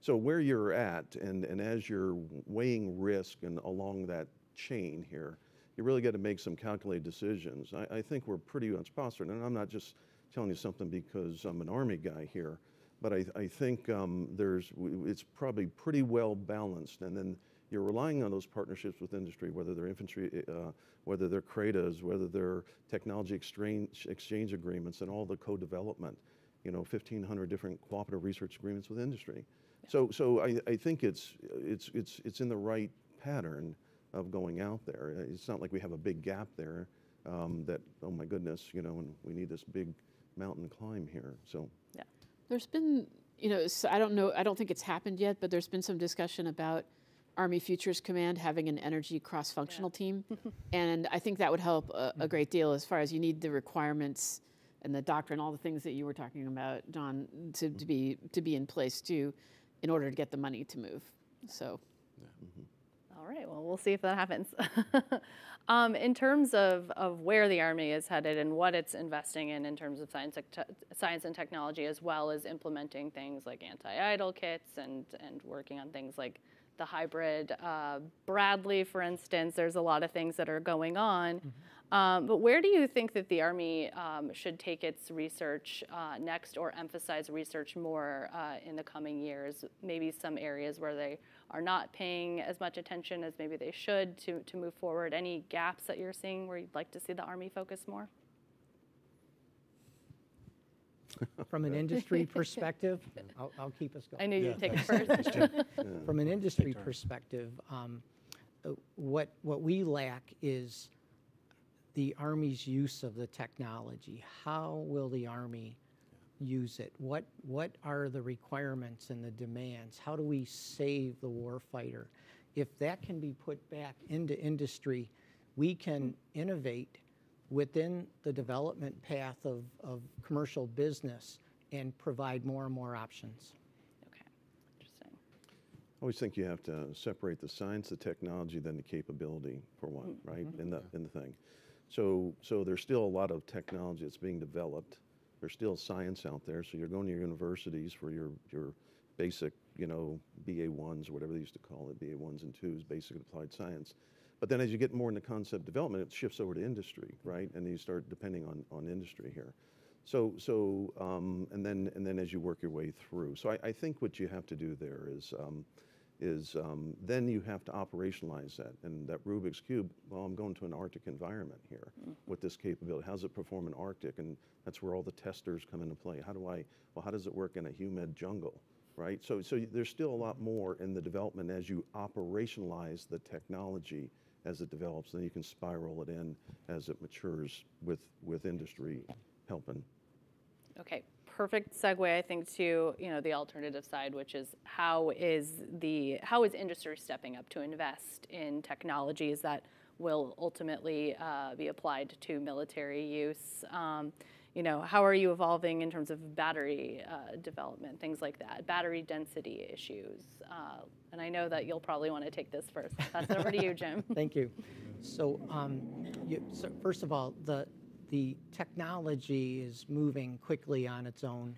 So where you're at, and, and as you're weighing risk and along that chain here, you really got to make some calculated decisions. I, I think we're pretty on sponsor, and I'm not just telling you something because I'm an Army guy here, but I, I think um, there's, it's probably pretty well balanced. And then you're relying on those partnerships with industry, whether they're infantry, uh, whether they're CRADAs, whether they're technology exchange, exchange agreements, and all the co-development. You know, 1,500 different cooperative research agreements with industry. So, so I, I think it's, it's, it's, it's in the right pattern of going out there. Uh, It's not like we have a big gap there um, that, oh my goodness, you know, and we need this big mountain climb here. So, Yeah, There's been, you know, I don't know, I don't think it's happened yet, but there's been some discussion about Army Futures Command having an energy cross-functional team, and I think that would help a, a mm-hmm. great deal as far as you need the requirements and the doctrine, all the things that you were talking about, John, to, to be mm-hmm. to be in place too, in order to get the money to move. So. Mm-hmm. All right, well, we'll see if that happens. um, in terms of, of where the Army is headed and what it's investing in in terms of science, tech- science and technology, as well as implementing things like anti-idle kits and, and working on things like the hybrid uh, Bradley, for instance, there's a lot of things that are going on. Um, but where do you think that the Army um, should take its research uh, next or emphasize research more uh, in the coming years? Maybe some areas where they are not paying as much attention as maybe they should to, to move forward? Any gaps that you're seeing where you'd like to see the Army focus more? From an industry perspective, I'll, I'll keep us going. I knew you'd take it first. From an industry perspective, um, uh, what, what we lack is the Army's use of the technology. How will the Army use it? What, what are the requirements and the demands? How do we save the warfighter? If that can be put back into industry, we can innovate within the development path of, of commercial business and provide more and more options. okay, interesting. I always think you have to separate the science, the technology, then the capability for one, mm-hmm. right? In the mm-hmm. in the thing. So so there's still a lot of technology that's being developed. There's still science out there. So you're going to your universities for your your basic, you know, BA ones, whatever they used to call it, BA ones and twos, basic applied science. But then as you get more into concept development, it shifts over to industry, right? And you start depending on, on industry here. So, so um, and then and then as you work your way through. So I, I think what you have to do there is um, is um, then you have to operationalize that. And that Rubik's cube. Well, I'm going to an Arctic environment here with this capability. How does it perform in Arctic? And that's where all the testers come into play. How do I? Well, how does it work in a humid jungle? Right. So, so there's still a lot more in the development as you operationalize the technology as it develops, then you can spiral it in as it matures with, with industry helping. Okay, perfect segue, I think, to, you know, the alternative side, which is how is the, how is industry stepping up to invest in technologies that will ultimately uh, be applied to military use? Um, You know, how are you evolving in terms of battery uh, development, things like that, battery density issues? Uh, And I know that you'll probably want to take this first. It over to you, Jim. Thank you. So, um, you, so first of all, the, the technology is moving quickly on its own,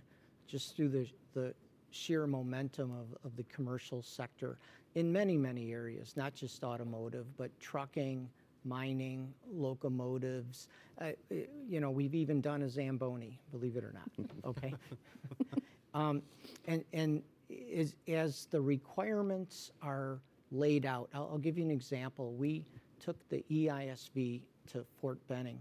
just through the, the sheer momentum of, of the commercial sector in many, many areas, not just automotive, but trucking, mining, locomotives. Uh, eh, you know, we've even done a Zamboni, believe it or not, okay? Um, And, and as, as the requirements are laid out, I'll, I'll give you an example. We took the EISV to Fort Benning,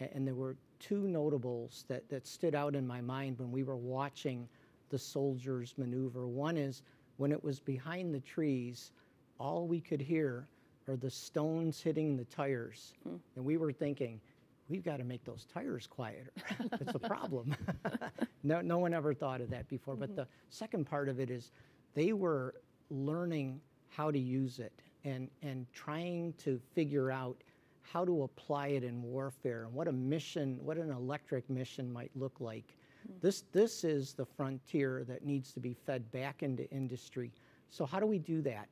and there were two notables that, that stood out in my mind when we were watching the soldiers maneuver. One is when it was behind the trees, all we could hear are the stones hitting the tires. Hmm. And we were thinking, we've got to make those tires quieter. That's a problem. no, no one ever thought of that before. But mm-hmm. the second part of it is they were learning how to use it and, and trying to figure out how to apply it in warfare and what a mission, what an electric mission might look like. Hmm. This, this is the frontier that needs to be fed back into industry. So how do we do that?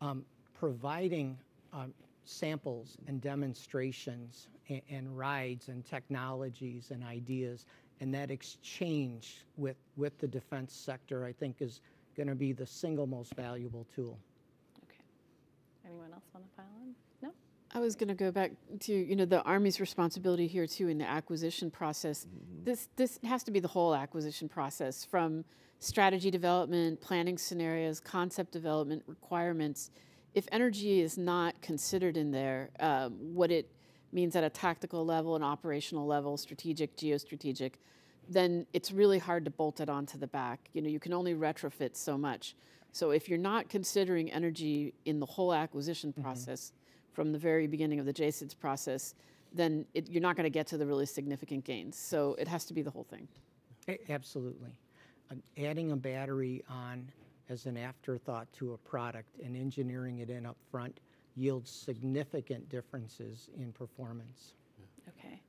Um, providing um, samples and demonstrations and, and rides and technologies and ideas and that exchange with, with the defense sector, I think, is going to be the single most valuable tool. Okay. Anyone else want to pile on? No? I was going to go back to you know the Army's responsibility here too in the acquisition process. This this has to be the whole acquisition process from strategy development, planning scenarios, concept development, requirements. If energy is not considered in there, um, what it means at a tactical level, an operational level, strategic, geostrategic, then it's really hard to bolt it onto the back. You know, you can only retrofit so much. So if you're not considering energy in the whole acquisition process from the very beginning of the JCIDS process, then it, you're not going to get to the really significant gains. So it has to be the whole thing. Absolutely. Adding a battery on as an afterthought to a product and engineering it in up front yields significant differences in performance. Okay.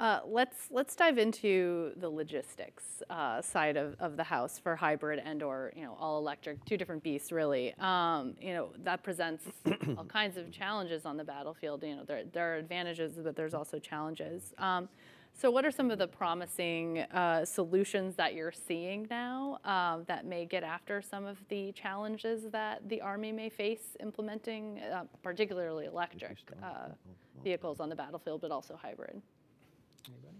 Uh, let's let's dive into the logistics uh, side of, of the house for hybrid and or you know all electric, two different beasts really. Um, you know that presents all kinds of challenges on the battlefield. You know there there are advantages, but there's also challenges. Um, so what are some of the promising uh, solutions that you're seeing now uh, that may get after some of the challenges that the Army may face implementing, uh, particularly electric uh, vehicles on the battlefield, but also hybrid? Anybody?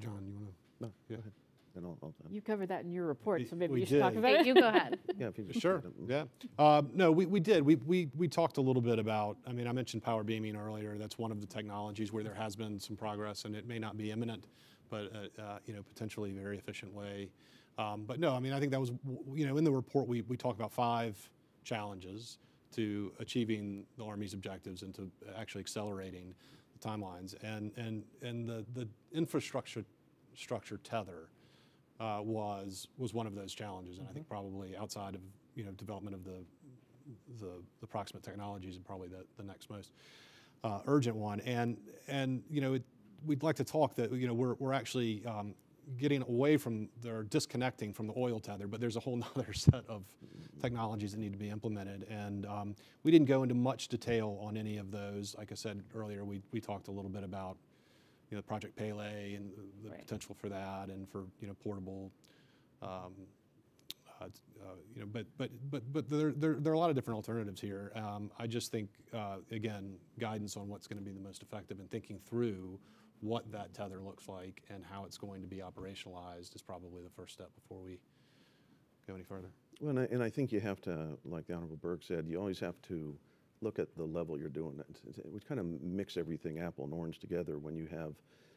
John, you want to? No, go ahead. And I'll, I'll, You covered that in your report, so maybe we you should talk about Hey, it. you go ahead. yeah, if you just Sure. yeah. Yeah. Um, no, we, we did. We, we, we talked a little bit about, I mean, I mentioned power beaming earlier. That's one of the technologies where there has been some progress and it may not be imminent, but, uh, uh, you know, potentially a very efficient way. Um, but no, I mean, I think that was, you know, in the report, we, we talk about five challenges to achieving the Army's objectives and to actually accelerating the timelines. And, and, and the, the infrastructure structure tether uh, was was one of those challenges, and I think probably outside of you know development of the the, the proximate technologies, and probably the, the next most uh, urgent one. And and you know it, we'd like to talk that you know we're we're actually um, getting away from or disconnecting from the oil tether, but there's a whole other set of technologies that need to be implemented. And um, we didn't go into much detail on any of those. Like I said earlier, we we talked a little bit about you know, Project Pele and the- the Right. potential for that and for, you know, portable, um, uh, uh, you know, but, but, but, but there, there, there are a lot of different alternatives here. Um, I just think, uh, again, guidance on what's going to be the most effective and thinking through what that tether looks like and how it's going to be operationalized is probably the first step before we go any further. Well, and I, and I think you have to, like the Honorable Burke said, you always have to look at the level you're doing it. We kind of mix everything apple and orange together when you have,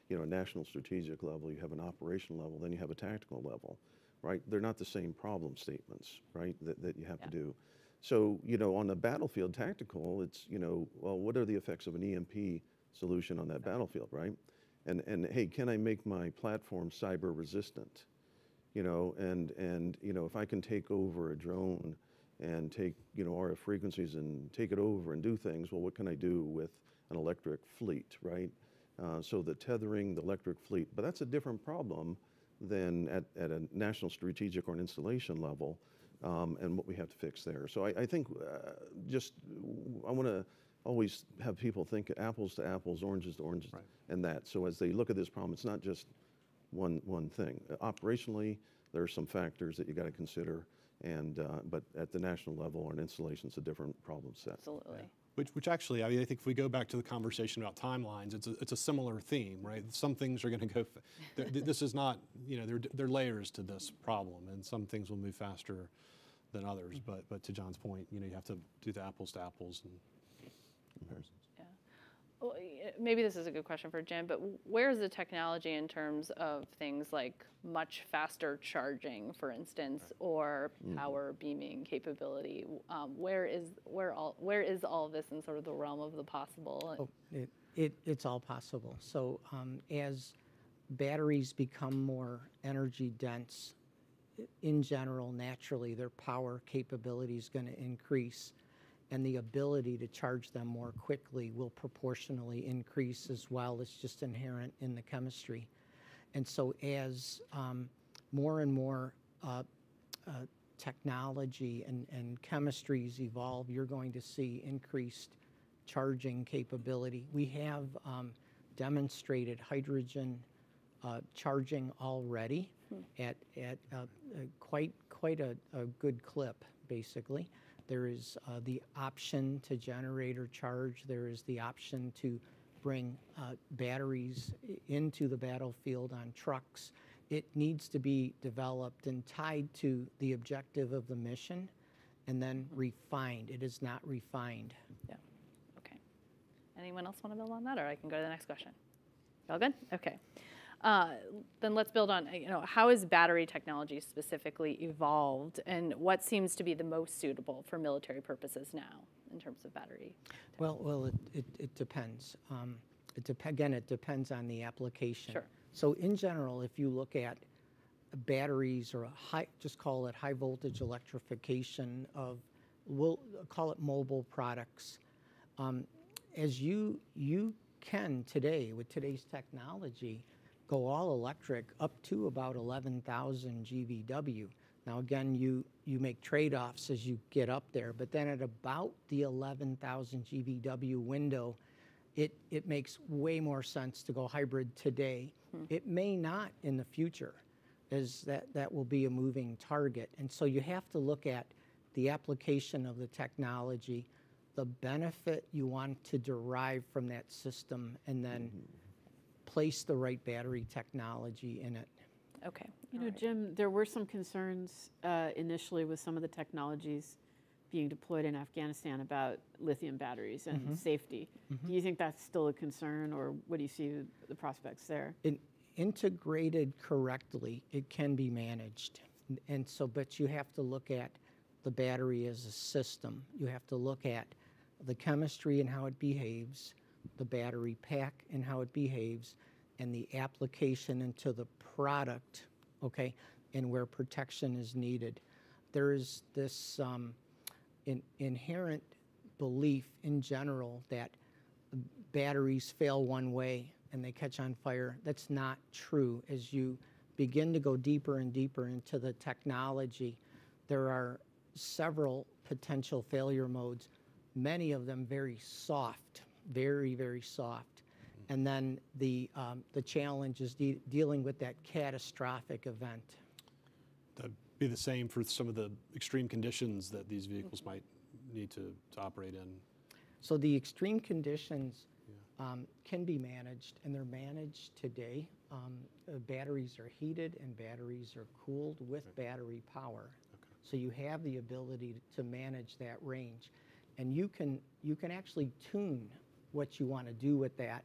you know, a national strategic level, you have an operational level, then you have a tactical level, right? They're not the same problem statements, right, that, that you have to do. So, you know, on the battlefield tactical, it's, you know, well, what are the effects of an EMP solution on that battlefield, right? And, and hey, can I make my platform cyber resistant? You know, and, and, you know, if I can take over a drone and take, you know, RF frequencies and take it over and do things, well, what can I do with an electric fleet, right? Uh, so the tethering, the electric fleet, but that's a different problem than at, at a national strategic or an installation level um, and what we have to fix there. So I, I think uh, just, I want to always have people think apples to apples, oranges to oranges, and that. So as they look at this problem, it's not just one, one thing. Uh, Operationally, there are some factors that you got to consider, and, uh, but at the national level or an installation, it's a different problem set. Absolutely. Which, which actually, I mean, I think if we go back to the conversation about timelines, it's a, it's a similar theme, right? Some things are going to go, th- th- this is not, you know, there, there are layers to this problem, and some things will move faster than others. But, but to John's point, you know, you have to do the apples to apples and comparisons. Well, Maybe this is a good question for Jim, but where's the technology in terms of things like much faster charging, for instance, or power beaming capability? Um, Where is, where all, where is all of this in sort of the realm of the possible? Oh, it, it, it's all possible. So um, as batteries become more energy dense, in general, naturally, their power capability is going to increase, and the ability to charge them more quickly will proportionally increase as well. It's just inherent in the chemistry. And so as um, more and more uh, uh, technology and, and chemistries evolve, you're going to see increased charging capability. We have um, demonstrated hydrogen uh, charging already at, at uh, uh, quite, quite a, a good clip, basically. There is uh, the option to generate or charge. There is the option to bring uh, batteries into the battlefield on trucks. It needs to be developed and tied to the objective of the mission and then refined. It is not refined. Yeah, okay. Anyone else want to build on that, or I can go to the next question? Y'all good? Okay. Uh, Then let's build on, you know, how has battery technology specifically evolved, and what seems to be the most suitable for military purposes now in terms of battery? Well, well, it, it, it depends. Um, it dep- again, it depends on the application. Sure. So in general, if you look at batteries or a high, just call it high voltage electrification of, we'll call it mobile products. Um, as you, you can today, with today's technology, go all electric up to about 11,000 GVW. Now, again, you, you make trade-offs as you get up there, but then at about the 11,000 GVW window, it, it makes way more sense to go hybrid today. Hmm. It may not in the future, as that, that will be a moving target. And so you have to look at the application of the technology, the benefit you want to derive from that system, and then mm-hmm. Place the right battery technology in it. Okay. You all know, right. Jim, there were some concerns uh, initially with some of the technologies being deployed in Afghanistan about lithium batteries and safety. Do you think that's still a concern, or what do you see the prospects there? in, integrated correctly, it can be managed. And so, but you have to look at the battery as a system. You have to look at the chemistry and how it behaves, the battery pack and how it behaves, and the application into the product, okay, and where protection is needed. There is this um, in, inherent belief in general that batteries fail one way and they catch on fire. That's not true. As you begin to go deeper and deeper into the technology, there are several potential failure modes, many of them very soft, very, very soft. And then the, um, the challenge is de- dealing with that catastrophic event. That'd be the same for some of the extreme conditions that these vehicles might need to, to operate in. So the extreme conditions um, can be managed, and they're managed today. Um, uh, batteries are heated and batteries are cooled with battery power. Okay. So you have the ability to manage that range, and you can you can actually tune what you want to do with that,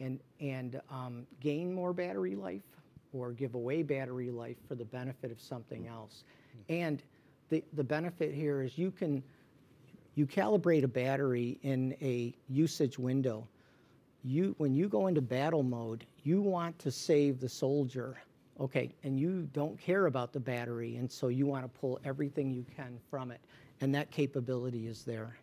and and um, gain more battery life or give away battery life for the benefit of something else. And the the benefit here is you can you calibrate a battery in a usage window. You, when you go into battle mode, you want to save the soldier, okay, and you don't care about the battery, and so you want to pull everything you can from it, and that capability is there.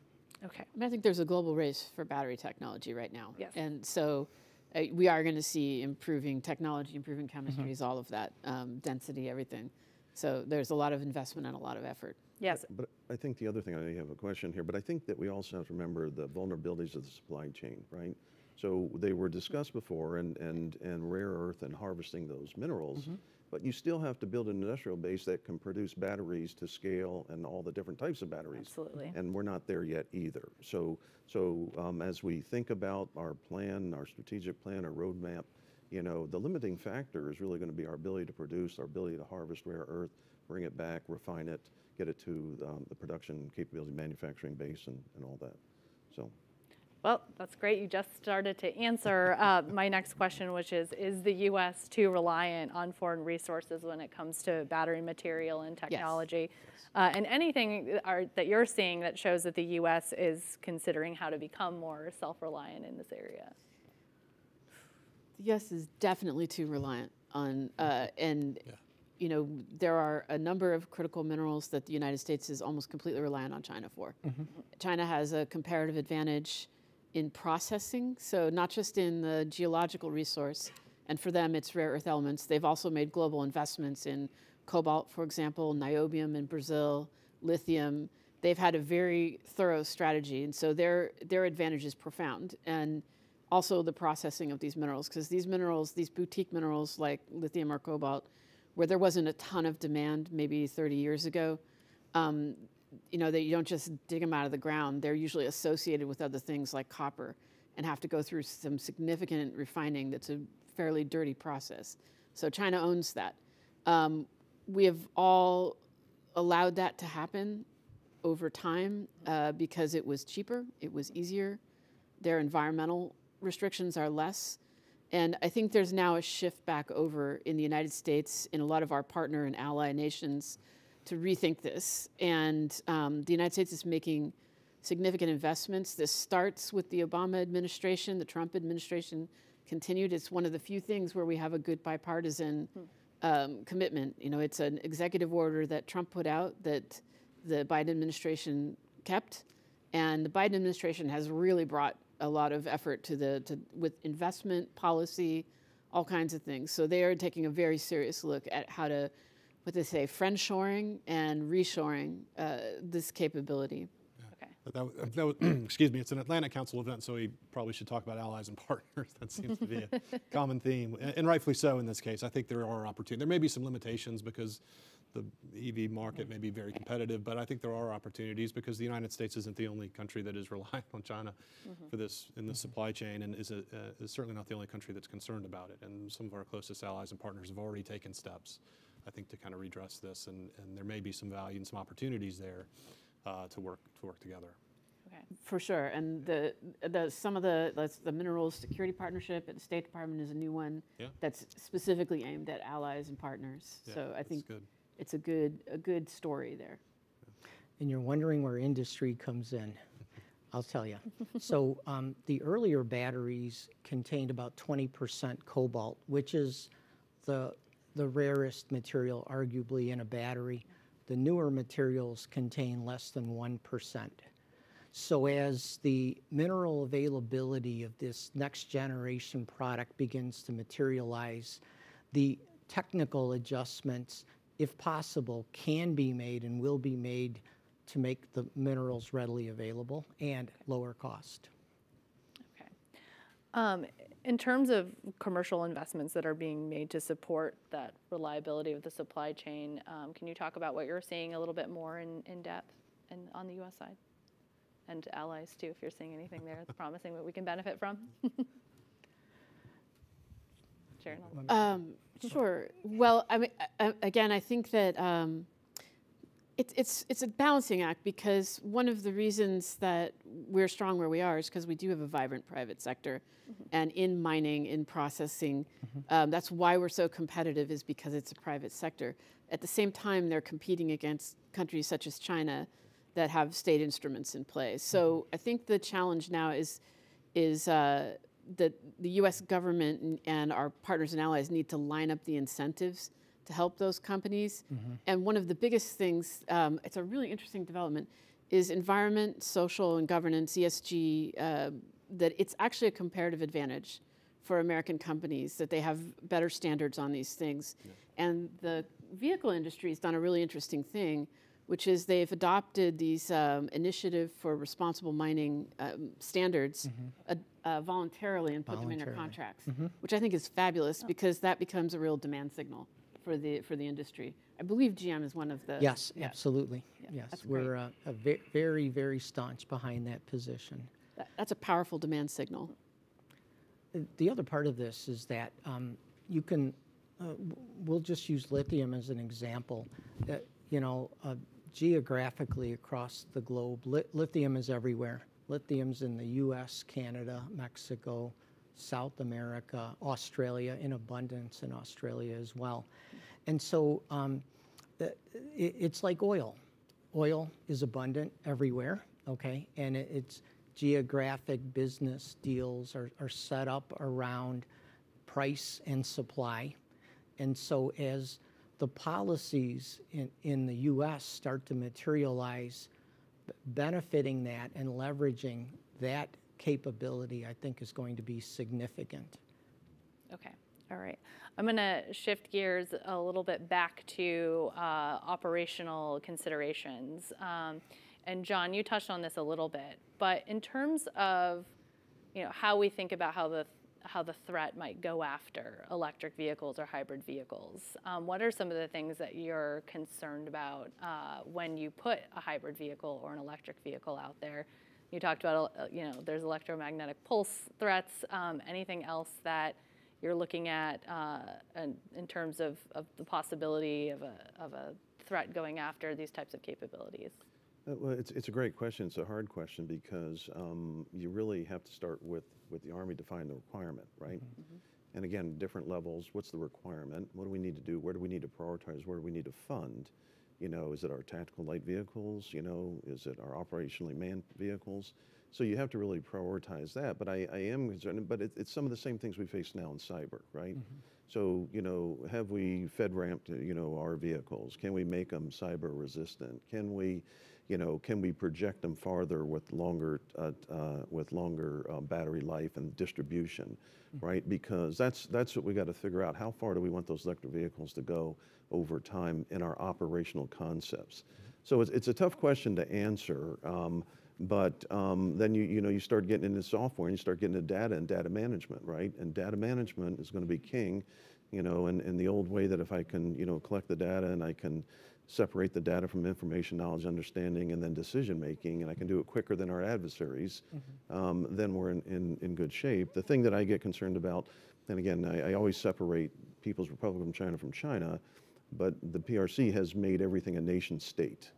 Okay. I, mean, I think there's a global race for battery technology right now. Yes. And so uh, we are going to see improving technology, improving chemistries, all of that, um, density, everything. So there's a lot of investment and a lot of effort. Yes. But I think the other thing, I have a question here, but I think that we also have to remember the vulnerabilities of the supply chain, right? So they were discussed before and, and, and rare earth and harvesting those minerals, but you still have to build an industrial base that can produce batteries to scale and all the different types of batteries. Absolutely. And we're not there yet either. So, so um, as we think about our plan, our strategic plan, our roadmap, you know, the limiting factor is really going to be our ability to produce, our ability to harvest rare earth, bring it back, refine it, get it to um, the production capability, manufacturing base, and, and all that. So, Well, that's great. You just started to answer uh, my next question, which is Is the U.S. too reliant on foreign resources when it comes to battery material and technology? Uh, and anything that are, that you're seeing that shows that the U.S. is considering how to become more self reliant in this area? The U.S. is definitely too reliant on, uh, and you know, there are a number of critical minerals that the United States is almost completely reliant on China for. China has a comparative advantage in processing, so not just in the geological resource, and for them it's rare earth elements. They've also made global investments in cobalt, for example, niobium in Brazil, lithium. They've had a very thorough strategy, and so their their advantage is profound. And also the processing of these minerals, because these minerals, these boutique minerals like lithium or cobalt, where there wasn't a ton of demand maybe 30 years ago, um, you know, that you don't just dig them out of the ground. They're usually associated with other things like copper and have to go through some significant refining that's a fairly dirty process. So China owns that. Um, we have all allowed that to happen over time uh, because it was cheaper, it was easier, their environmental restrictions are less. And I think there's now a shift back over in the United States, in a lot of our partner and ally nations, to rethink this. And um, the United States is making significant investments. This starts with the Obama administration, the Trump administration continued. It's one of the few things where we have a good bipartisan um, commitment. You know, it's an executive order that Trump put out that the Biden administration kept, and the Biden administration has really brought a lot of effort to the to with investment policy, all kinds of things. So they are taking a very serious look at how to, what they say, friendshoring and reshoring uh, this capability. Okay. That, that was, excuse me, it's an Atlantic Council event, so we probably should talk about allies and partners. That seems to be a common theme, and, and rightfully so in this case. I think there are opportunities. There may be some limitations because the EV market may be very competitive, but I think there are opportunities because the United States isn't the only country that is reliant on China for this in the supply chain, and is, a, uh, is certainly not the only country that's concerned about it. And some of our closest allies and partners have already taken steps, I think, to kind of redress this, and, and there may be some value and some opportunities there uh, to work to work together. Okay. For sure, and the, the, some of the, that's the Minerals Security Partnership at the State Department is a new one Yeah. that's specifically aimed at allies and partners. Yeah, So I that's think good. it's a good, a good story there. and you're wondering where industry comes in. I'll tell you. so um, the earlier batteries contained about 20% cobalt, which is the the rarest material, arguably, in a battery. The newer materials contain less than 1%. So as the mineral availability of this next generation product begins to materialize, the technical adjustments, if possible, can be made and will be made to make the minerals readily available and lower cost. Okay. Um, in terms of commercial investments that are being made to support that reliability of the supply chain, um, can you talk about what you're seeing a little bit more in, in depth and on the U.S. side? And allies too, if you're seeing anything there that's promising that we can benefit from? Sharon? Um, sure. Well, I mean, again, I think that um, it's it's it's a balancing act because one of the reasons that we're strong where we are is because we do have a vibrant private sector, and in mining, in processing, um, that's why we're so competitive is because it's a private sector. At the same time, they're competing against countries such as China. that have state instruments in place. So I think the challenge now is is uh, that the U.S. government and, and our partners and allies need to line up the incentives to help those companies. And one of the biggest things, um, it's a really interesting development, is environment, social, and governance (ESG). Uh, that it's actually a comparative advantage for American companies that they have better standards on these things. And the vehicle industry has done a really interesting thing, which is they've adopted these um, initiative for responsible mining um, standards uh, uh, voluntarily and put them in their Voluntarily. contracts, which I think is fabulous because that becomes a real demand signal for the for the industry. I believe GM is one of the Yes, yeah. absolutely. Yes, that's we're uh, a ve- very, very staunch behind that position. That- That's a powerful demand signal. Uh, The other part of this is that um, you can, uh, we'll just use lithium as an example. Uh, you know, uh, geographically across the globe, li- lithium is everywhere. Lithium's in the US, Canada, Mexico, South America, Australia, in abundance in Australia as well. And so um, it, it's like oil. Oil is abundant everywhere, okay? And it, it's geographic business deals are, are set up around price and supply. And so as the policies in, in the US start to materialize, benefiting that and leveraging that capability, I think is going to be significant. Okay, all right. I'm going to shift gears a little bit back to uh, operational considerations. Um, and John, you touched on this a little bit, but in terms of you know how we think about how the how the threat might go after electric vehicles or hybrid vehicles, um, what are some of the things that you're concerned about uh, when you put a hybrid vehicle or an electric vehicle out there? You talked about, uh, you know, there's electromagnetic pulse threats. Um, anything else that you're looking at uh, in, in terms of, of the possibility of a, of a threat going after these types of capabilities? Uh, Well, it's, it's a great question. It's a hard question because um, you really have to start with, with the Army defining the requirement, right? And again, different levels. What's the requirement? What do we need to do? Where do we need to prioritize? Where do we need to fund? You know, is it our tactical light vehicles? You know, is it our operationally manned vehicles? So you have to really prioritize that. But I, I am concerned, but it, it's some of the same things we face now in cyber, right? So, you know, have we Fed ramped, you know, our vehicles? Can we make them cyber resistant? Can we, you know, can we project them farther with longer, uh, uh, with longer uh, battery life and distribution, right? Because that's that's what we got to figure out. How far do we want those electric vehicles to go over time in our operational concepts? So it's, it's a tough question to answer. Um, but um, then you you know you start getting into software and you start getting into data and data management, right? And data management is going to be king, you know, and, and the old way that if I can you know collect the data and I can separate the data from information, knowledge, understanding, and then decision making, and I can do it quicker than our adversaries, um, then we're in, in, in good shape. The thing that I get concerned about, and again, I, I always separate People's Republic of China from China, but the PRC has made everything a nation state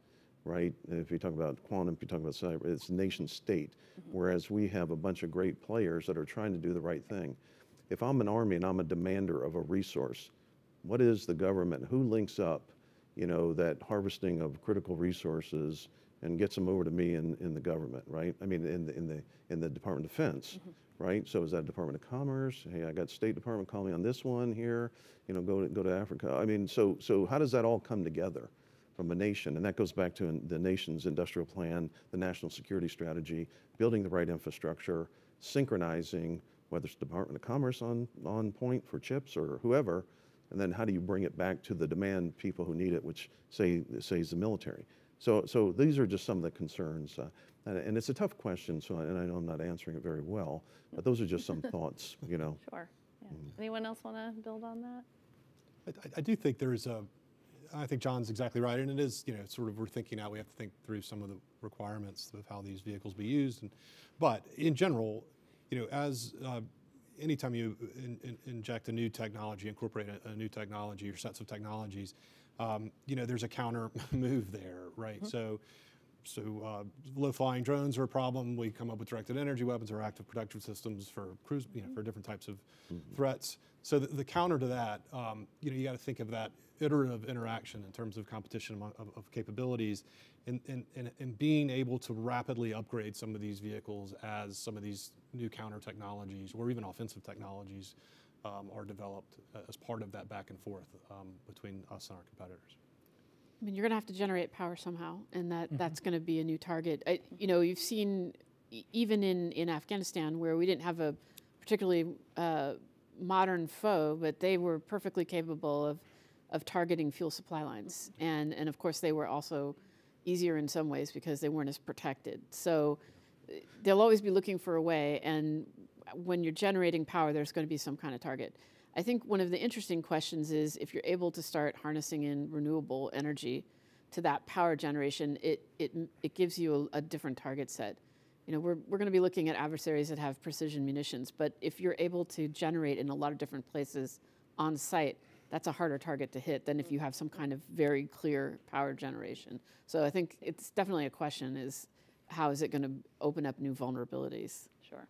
right? If you talk about quantum, if you talk about cyber, it's nation state. Mm-hmm. Whereas we have a bunch of great players that are trying to do the right thing. If I'm an army and I'm a demander of a resource, what is the government? Who links up, you know, that harvesting of critical resources and gets them over to me in, in the government, right? I mean, in the, in the, in the Department of Defense, mm-hmm. right? So is that Department of Commerce? Hey, I got State Department calling me on this one here, you know, go to, go to Africa. I mean, so, so how does that all come together? From a nation, and that goes back to the nation's industrial plan, the national security strategy, building the right infrastructure, synchronizing whether it's Department of Commerce on, on point for chips or whoever, and then how do you bring it back to the demand people who need it, which say, say is the military. So, so these are just some of the concerns, uh, and, and it's a tough question, so, and I know I'm not answering it very well, but those are just some thoughts, you know. Sure. Yeah. Anyone else want to build on that? I, I- I do think there's a, I think John's exactly right, and it is, you know, sort of we're thinking now we have to think through some of the requirements of how these vehicles be used, and but in general, you know, as uh, anytime you in, in, inject a new technology, incorporate a, a new technology or sets of technologies, um, you know, there's a counter move there, right? So. So uh, low-flying drones are a problem. We come up with directed energy weapons or active protection systems for cruise, you know, for different types of threats. So the, the counter to that, um, you know, you got to think of that iterative interaction in terms of competition among, of, of capabilities and, and, and, and being able to rapidly upgrade some of these vehicles as some of these new counter technologies or even offensive technologies um, are developed uh, as part of that back and forth um, between us and our competitors. I mean, you're going to have to generate power somehow, and that, that's going to be a new target. I, you know, you've seen e- even in, in Afghanistan where we didn't have a particularly uh, modern foe, but they were perfectly capable of, of targeting fuel supply lines. And, and of course, they were also easier in some ways because they weren't as protected. So they'll always be looking for a way, and when you're generating power, there's going to be some kind of target. I think one of the interesting questions is if you're able to start harnessing in renewable energy to that power generation, it, it, it gives you a, a different target set. You know, we're, we're going to be looking at adversaries that have precision munitions, but if you're able to generate in a lot of different places on site, that's a harder target to hit than if you have some kind of very clear power generation. So I think it's definitely a question is how is it going to open up new vulnerabilities? Sure.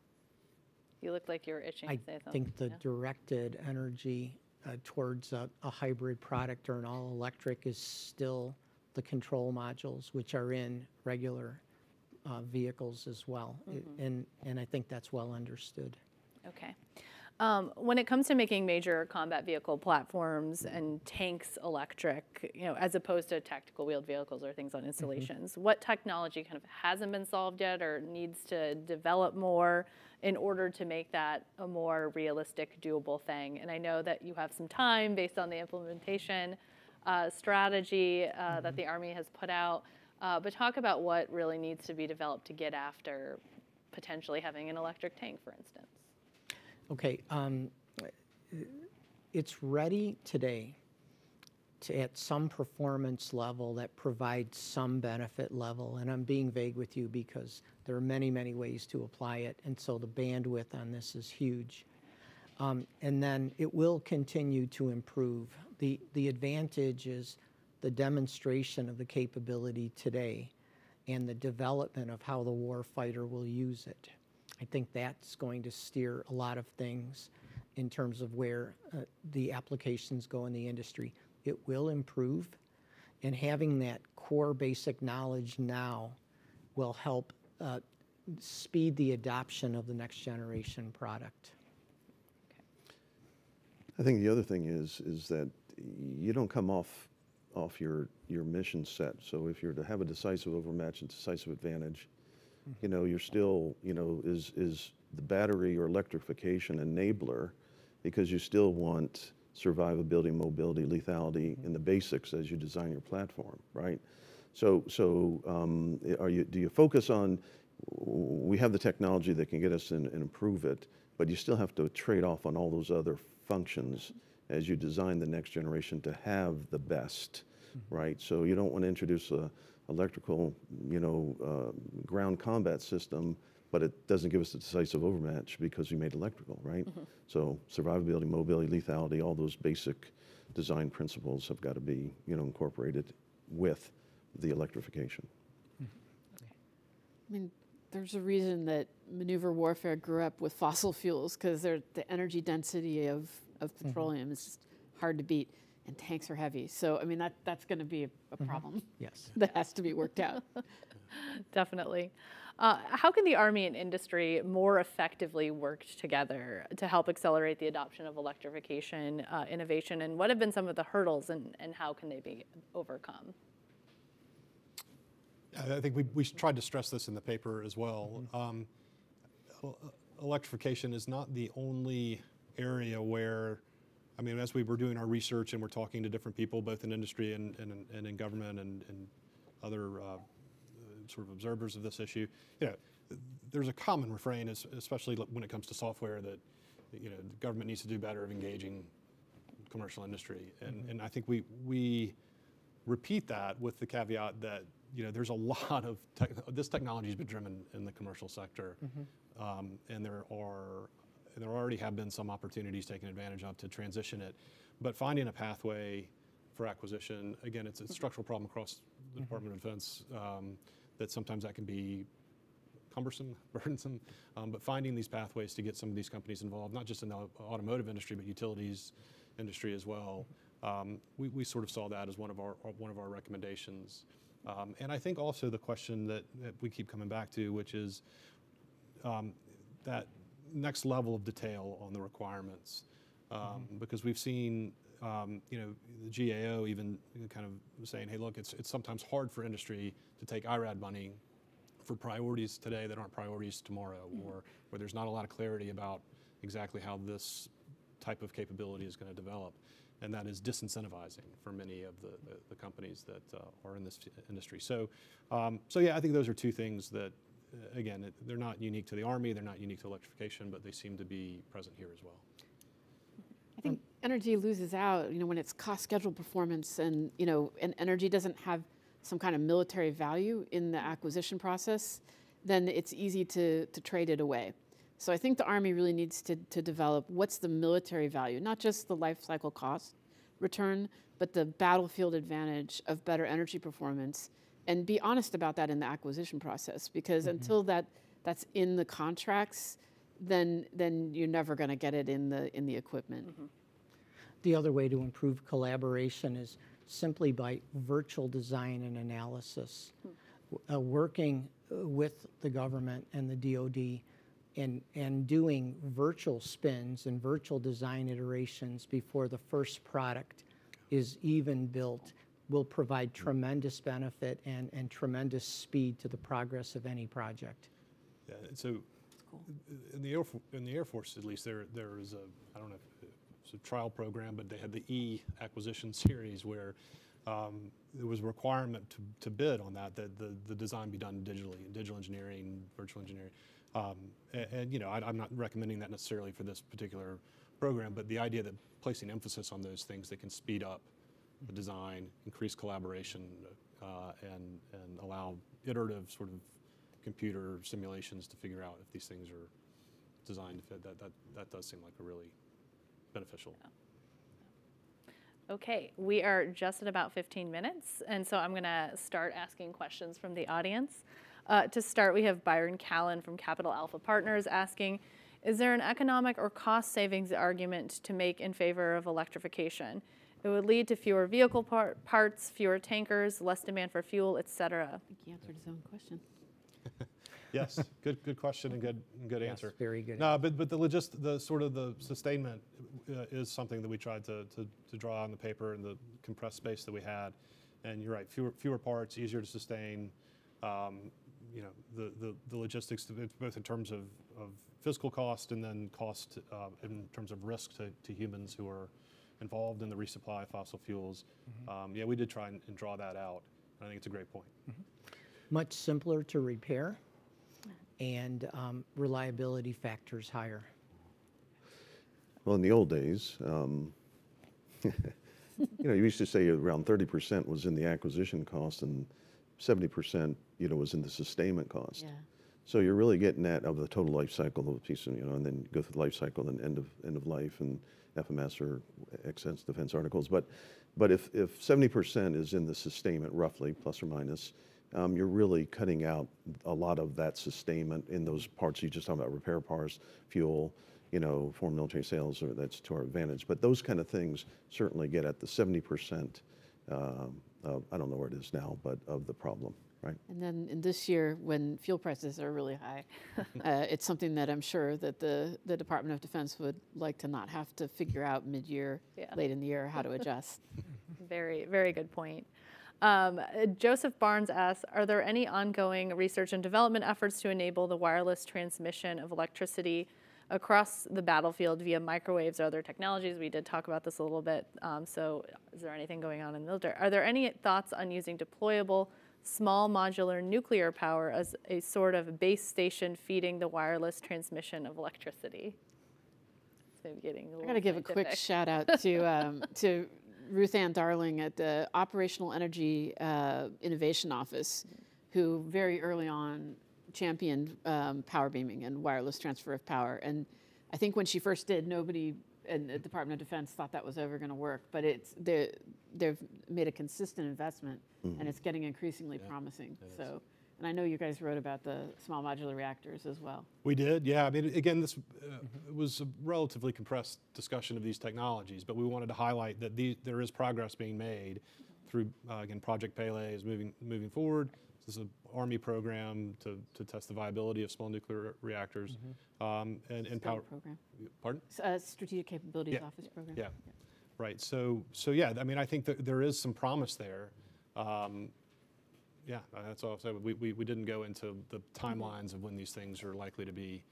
You look like you're itching I say think the Yeah. directed energy uh, towards a, a hybrid product or an all-electric is still the control modules, which are in regular uh, vehicles as well. I- And, and I think that's well understood. Okay. Um, when it comes to making major combat vehicle platforms and tanks electric, you know, as opposed to tactical wheeled vehicles or things on installations, what technology kind of hasn't been solved yet or needs to develop more in order to make that a more realistic, doable thing? And I know that you have some time based on the implementation uh, strategy uh, that the Army has put out, uh, but talk about what really needs to be developed to get after potentially having an electric tank, for instance. Okay, um, it's ready today to, at some performance level that provides some benefit level. And I'm being vague with you because there are many, many ways to apply it. And so the bandwidth on this is huge. Um, and then it will continue to improve. The, the advantage is the demonstration of the capability today and the development of how the warfighter will use it. I think that's going to steer a lot of things in terms of where uh, the applications go in the industry. It will improve, and having that core basic knowledge now will help uh, speed the adoption of the next generation product. I think the other thing is is that you don't come off off your your mission set. So if you're to have a decisive overmatch and decisive advantage, you know you're still you know is is the battery or electrification enabler because you still want survivability, mobility, lethality, and the basics as you design your platform, right? So so um, are you do you focus on we have the technology that can get us and, and improve it, but you still have to trade off on all those other functions as you design the next generation to have the best, right? So you don't want to introduce a electrical, you know, uh, ground combat system, but it doesn't give us a decisive overmatch because we made electrical, right? Mm-hmm. So survivability, mobility, lethality, all those basic design principles have got to be, you know, incorporated with the electrification. Mm-hmm. I mean, there's a reason that maneuver warfare grew up with fossil fuels because the energy density of, of mm-hmm. petroleum is just hard to beat, and tanks are heavy. So, I mean, that, that's going to be a, a problem Yes. that has to be worked out. Definitely. Uh, how can the Army and industry more effectively work together to help accelerate the adoption of electrification uh, innovation? And what have been some of the hurdles and, and how can they be overcome? I I think we, we tried to stress this in the paper as well. Um, electrification is not the only area where, I mean, as we were doing our research and we're talking to different people, both in industry and, and, and in government and, and other uh, sort of observers of this issue, you know, there's a common refrain, especially when it comes to software, that you know the government needs to do better of engaging commercial industry, and and I think we we repeat that with the caveat that you know there's a lot of tech, this technology has been driven in the commercial sector, um, and there are there already have been some opportunities taken advantage of to transition it, but finding a pathway for acquisition again it's a structural problem across the Department of Defense um, that sometimes that can be cumbersome, burdensome, um, but finding these pathways to get some of these companies involved, not just in the automotive industry, but utilities industry as well, um, we, we sort of saw that as one of our, one of our recommendations. Um, and I think also the question that, that we keep coming back to, which is um, that next level of detail on the requirements. Um, Because we've seen, um, you know, the GAO even kind of saying, hey, look, it's, it's sometimes hard for industry to take IRAD money for priorities today that aren't priorities tomorrow, or where there's not a lot of clarity about exactly how this type of capability is going to develop. And that is disincentivizing for many of the, the, the companies that uh, are in this industry. So, um, so yeah, I think those are two things that, Uh, again, it, they're not unique to the Army, they're not unique to electrification, but they seem to be present here as well. I think energy loses out, you know, when it's cost schedule performance and, you know, and energy doesn't have some kind of military value in the acquisition process, then it's easy to, to trade it away. So I think the Army really needs to, to develop what's the military value, not just the life cycle cost return, but the battlefield advantage of better energy performance, and be honest about that in the acquisition process. Because until that that's in the contracts, then then you're never going to get it in the in the equipment. The other way to improve collaboration is simply by virtual design and analysis. Uh, working uh, with the government and the DoD and, and doing virtual spins and virtual design iterations before the first product is even built will provide tremendous benefit and, and tremendous speed to the progress of any project. Yeah, so in the Air, in the Air Force, at least, there there is a I don't know if it's a trial program, but they had the E acquisition series where um, there was a requirement to, to bid on that that the, the design be done digitally, digital engineering, virtual engineering, um, and, and you know I, I'm not recommending that necessarily for this particular program, but the idea that placing emphasis on those things that can speed up the design, increase collaboration, uh, and and allow iterative sort of computer simulations to figure out if these things are designed to fit. That that that does seem like a really beneficial. Okay, we are just at about 15 minutes, and so I'm going to start asking questions from the audience. Uh, to start, we have Byron Callan from Capital Alpha Partners asking, is there an economic or cost savings argument to make in favor of electrification? It would lead to fewer vehicle par- parts, fewer tankers, less demand for fuel, et cetera. I think he answered his own question. Yes, good good question and good and good answer. very good No, but but the logist the sort of the sustainment uh, is something that we tried to, to to draw on the paper and the compressed space that we had. And you're right, fewer fewer parts, easier to sustain. Um, you know, the, the, the logistics, both in terms of, of physical cost and then cost uh, in terms of risk to, to humans who are involved in the resupply of fossil fuels. Um, yeah, we did try and, and draw that out. I think it's a great point. Much simpler to repair and um, reliability factors higher. Well, in the old days, um, you know, you used to say around 30% was in the acquisition cost and 70%, you know, was in the sustainment cost. Yeah. So you're really getting that of the total life cycle of a piece, of, you know, and then go through the life cycle and end of end of life and FMS or excess defense articles. But but if if 70% is in the sustainment, roughly plus or minus, um, you're really cutting out a lot of that sustainment in those parts you just talked about, repair parts, fuel, you know, foreign military sales, or that's to our advantage. But those kind of things certainly get at the 70%. Um, of, I don't know where it is now, but of the problem, right? And then in this year, when fuel prices are really high, uh, it's something that I'm sure that the, the Department of Defense would like to not have to figure out mid-year, Yeah. late in the year, how to adjust. Very, very good point. Um, Joseph Barnes asks, are there any ongoing research and development efforts to enable the wireless transmission of electricity across the battlefield via microwaves or other technologies? We did talk about this a little bit. Um, so is there anything going on in the military? Are there any thoughts on using deployable small modular nuclear power as a sort of base station feeding the wireless transmission of electricity? It's maybe getting a I little got to give a quick shout out to um, to Ruth Ann Darling at the Operational Energy uh, Innovation Office, who very early on championed um, power beaming and wireless transfer of power. And I think when she first did, nobody in the Department of Defense thought that was ever going to work. But it's they they've made a consistent investment, and it's getting increasingly promising. So And I know you guys wrote about the small modular reactors as well. We did, yeah. I mean, again, this uh, it was a relatively compressed discussion of these technologies, but we wanted to highlight that the, there is progress being made through, uh, again, Project Pele is moving, moving forward. This is an Army program to, to test the viability of small nuclear reactors. Um, and, and power, program. pardon? Uh, Strategic Capabilities Yeah. Office program. Yeah, right. So, so yeah, I mean, I think that there is some promise there. Um, yeah, that's all. So we, we, we didn't go into the timelines of when these things are likely to be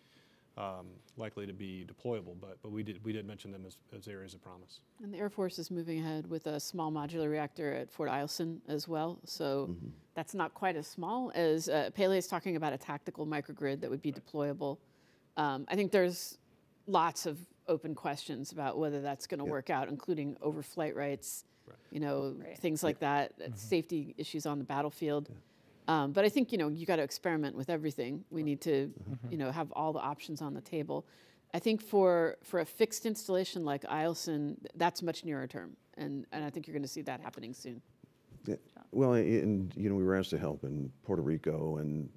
um, likely to be deployable, but but we did we did mention them as, as areas of promise. And the Air Force is moving ahead with a small modular reactor at Fort Eielson as well. So that's not quite as small as uh, Pele is talking about a tactical microgrid that would be deployable. Um, I think there's lots of open questions about whether that's going to work out, including overflight rights, you know, Right. things like that, uh, safety issues on the battlefield. Um, but I think you know you got to experiment with everything. We need to, you know, have all the options on the table. I think for for a fixed installation like Eielson, that's much nearer term, and and I think you're going to see that happening soon. Yeah, Well, and, you know, we were asked to help in Puerto Rico, and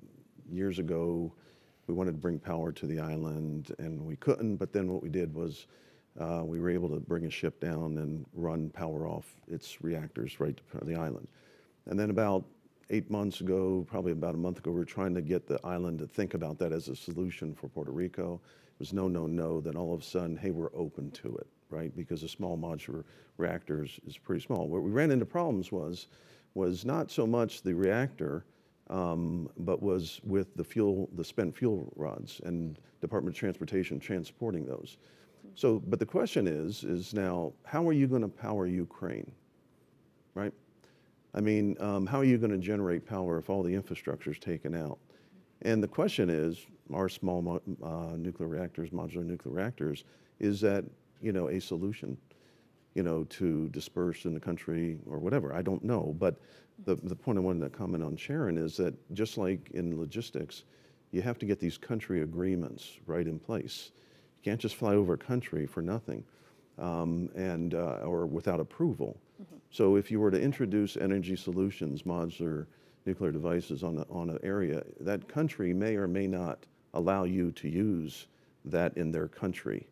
years ago, we wanted to bring power to the island, and we couldn't, but then what we did was, uh, we were able to bring a ship down and run power off its reactors right to the island. And then about eight months ago, probably about a month ago, we were trying to get the island to think about that as a solution for Puerto Rico. It was no, no, no. Then all of a sudden, hey, we're open to it, right? Because a small modular reactor is, is pretty small. Where we ran into problems was, was not so much the reactor, um, but was with the fuel, the spent fuel rods and Department of Transportation transporting those. So, but the question is, is now, how are you going to power Ukraine, right? I mean, um, how are you going to generate power if all the infrastructure is taken out? And the question is, are small uh, nuclear reactors, modular nuclear reactors, is that you know a solution, you know, to disperse in the country or whatever? I don't know, but the the point I wanted to comment on Sharon is that just like in logistics, you have to get these country agreements right in place. You can't just fly over a country for nothing, um, and uh, or without approval. So if you were to introduce energy solutions, modular nuclear devices on, a, on an area, that country may or may not allow you to use that in their country.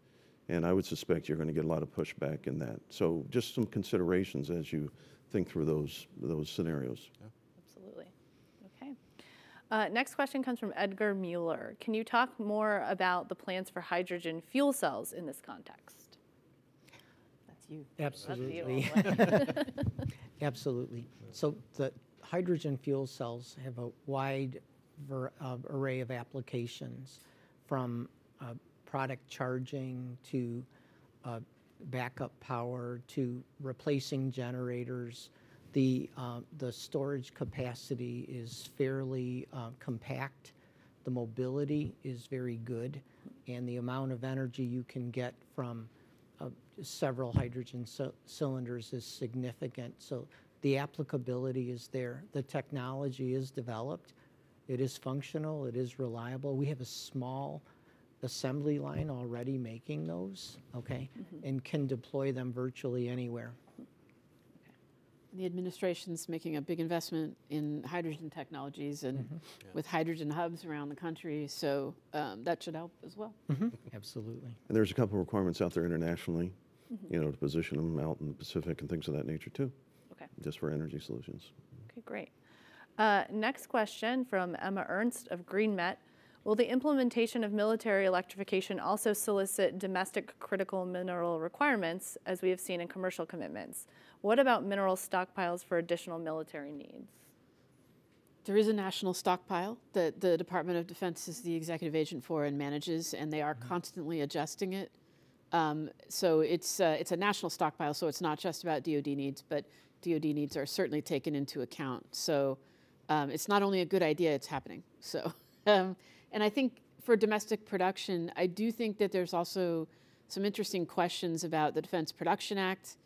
And I would suspect you're going to get a lot of pushback in that. So just some considerations as you think through those, those scenarios. Absolutely. Okay. Uh, next question comes from Edgar Mueller. Can you talk more about the plans for hydrogen fuel cells in this context? That's you. Absolutely. Absolutely. So the hydrogen fuel cells have a wide ver- uh, array of applications from uh, product charging to uh, backup power to replacing generators. The, uh, the storage capacity is fairly uh, compact. The mobility is very good, and the amount of energy you can get from uh, several hydrogen cy- cylinders is significant. So the applicability is there. The technology is developed. It is functional. It is reliable. We have a small assembly line already making those, okay, and can deploy them virtually anywhere. The administration's making a big investment in hydrogen technologies and with hydrogen hubs around the country, so um, that should help as well. Absolutely. And there's a couple of requirements out there internationally, you know, to position them out in the Pacific and things of that nature too, Okay. just for energy solutions. Okay, great. Uh, next question from Emma Ernst of GreenMet. Will the implementation of military electrification also solicit domestic critical mineral requirements, as we have seen in commercial commitments? What about mineral stockpiles for additional military needs? There is a national stockpile that the Department of Defense is the executive agent for and manages, and they are constantly adjusting it. Um, so it's uh, it's a national stockpile, so it's not just about DoD needs, but DoD needs are certainly taken into account. So um, it's not only a good idea; it's happening. So, um, and I think for domestic production, I do think that there's also some interesting questions about the Defense Production Act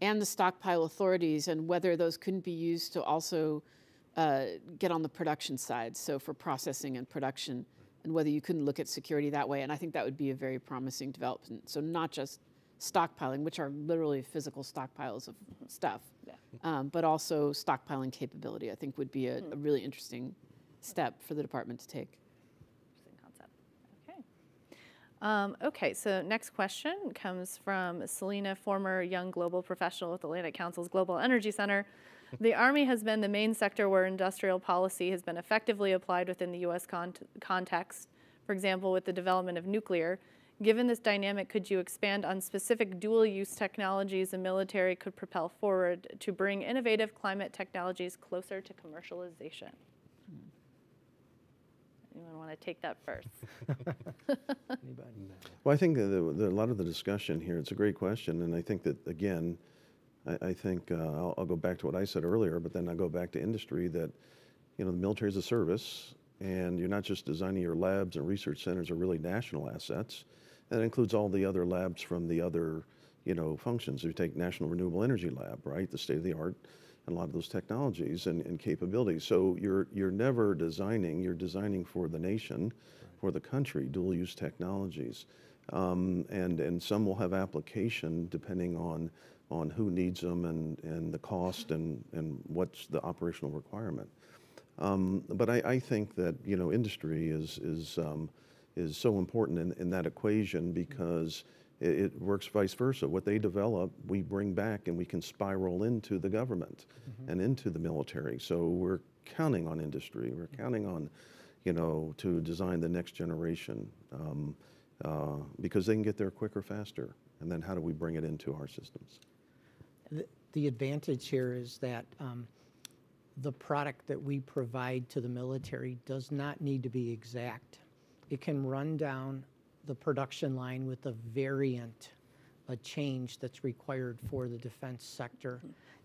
and the stockpile authorities and whether those couldn't be used to also uh, get on the production side, so for processing and production, and whether you couldn't look at security that way. And I think that would be a very promising development. So not just stockpiling, which are literally physical stockpiles of stuff, Yeah. um, but also stockpiling capability. I think would be a, a really interesting step for the department to take. Interesting concept. Okay. Um, okay, so next question comes from Selena, former young global professional with Atlantic Council's Global Energy Center. The Army has been the main sector where industrial policy has been effectively applied within the U.S. Con- context, for example, with the development of nuclear. Given this dynamic, could you expand on specific dual use technologies the military could propel forward to bring innovative climate technologies closer to commercialization? Anyone want to take that first? Anybody? Well, I think that the, the, a lot of the discussion here, it's a great question, and I think that, again, I, I think uh, I'll, I'll go back to what I said earlier, but then I'll go back to industry that, you know, the military is a service, and you're not just designing your labs and research centers are really national assets. That includes all the other labs from the other, you know, functions. If You take National Renewable Energy Lab, right, the state of the art, and a lot of those technologies and, and capabilities. So you're you're never designing. You're designing for the nation, for the country, dual use technologies, um, and and some will have application depending on on who needs them and and the cost and and what's the operational requirement. Um, but I, I think that you know industry is is um, is so important in, in that equation because it, it works vice versa. What they develop, we bring back and we can spiral into the government and into the military. So we're counting on industry. We're counting on, you know, to design the next generation um, uh, because they can get there quicker, faster. And then how do we bring it into our systems? The- The advantage here is that um, the product that we provide to the military does not need to be exact. It can run down the production line with a variant, a change that's required for the defense sector.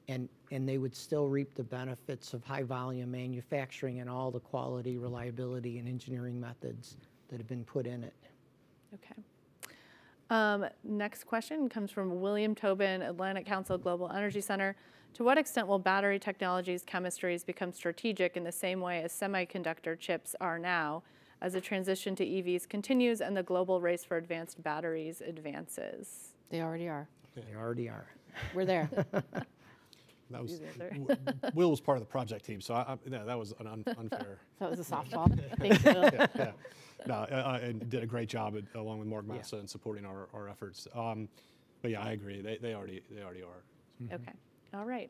And, and they would still reap the benefits of high volume manufacturing and all the quality, reliability, and engineering methods that have been put in it. Okay. Um, next question comes from William Tobin, Atlantic Council Global Energy Center. To what extent will battery technologies, chemistries become strategic in the same way as semiconductor chips are now as the transition to EVs continues and the global race for advanced batteries advances? They already are. They already are. We're there. That was, These are- W- Will was part of the project team, so I, I, no, that was an un, unfair. that was a softball. Thanks, Bill. yeah, yeah. No, uh, uh, and did a great job at, along with Mark Massa in supporting our, our efforts. Um, but yeah, I agree. They, they already they already are. Okay, all right.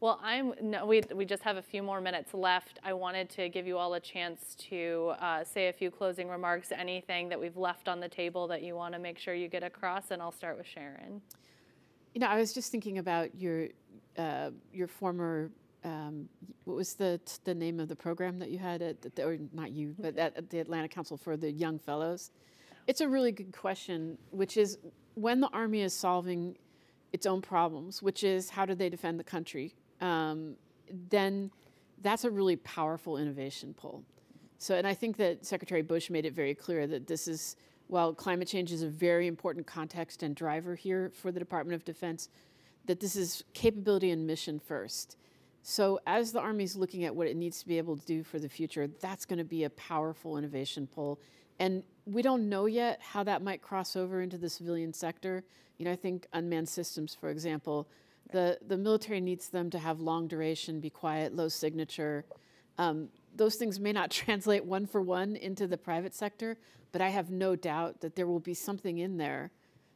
Well, I'm, no, we, we just have a few more minutes left. I wanted to give you all a chance to uh, say a few closing remarks, anything that we've left on the table that you want to make sure you get across, and I'll start with Sharon. You know, I was just thinking about your uh, your former. Um, what was the the name of the program that you had at, the, or not you, but at, the Atlanta Council for the Young Fellows? It's a really good question, which is when the Army is solving its own problems, which is how do they defend the country, um, then that's a really powerful innovation pull. So, and I think that Secretary Bush made it very clear that this is, while climate change is a very important context and driver here for the Department of Defense, that this is capability and mission first. So, as the Army's looking at what it needs to be able to do for the future, that's going to be a powerful innovation pull. And we don't know yet how that might cross over into the civilian sector. You know, I think unmanned systems, for example, the, the military needs them to have long duration, be quiet, low signature. Um, those things may not translate one for one into the private sector, but I have no doubt that there will be something in there,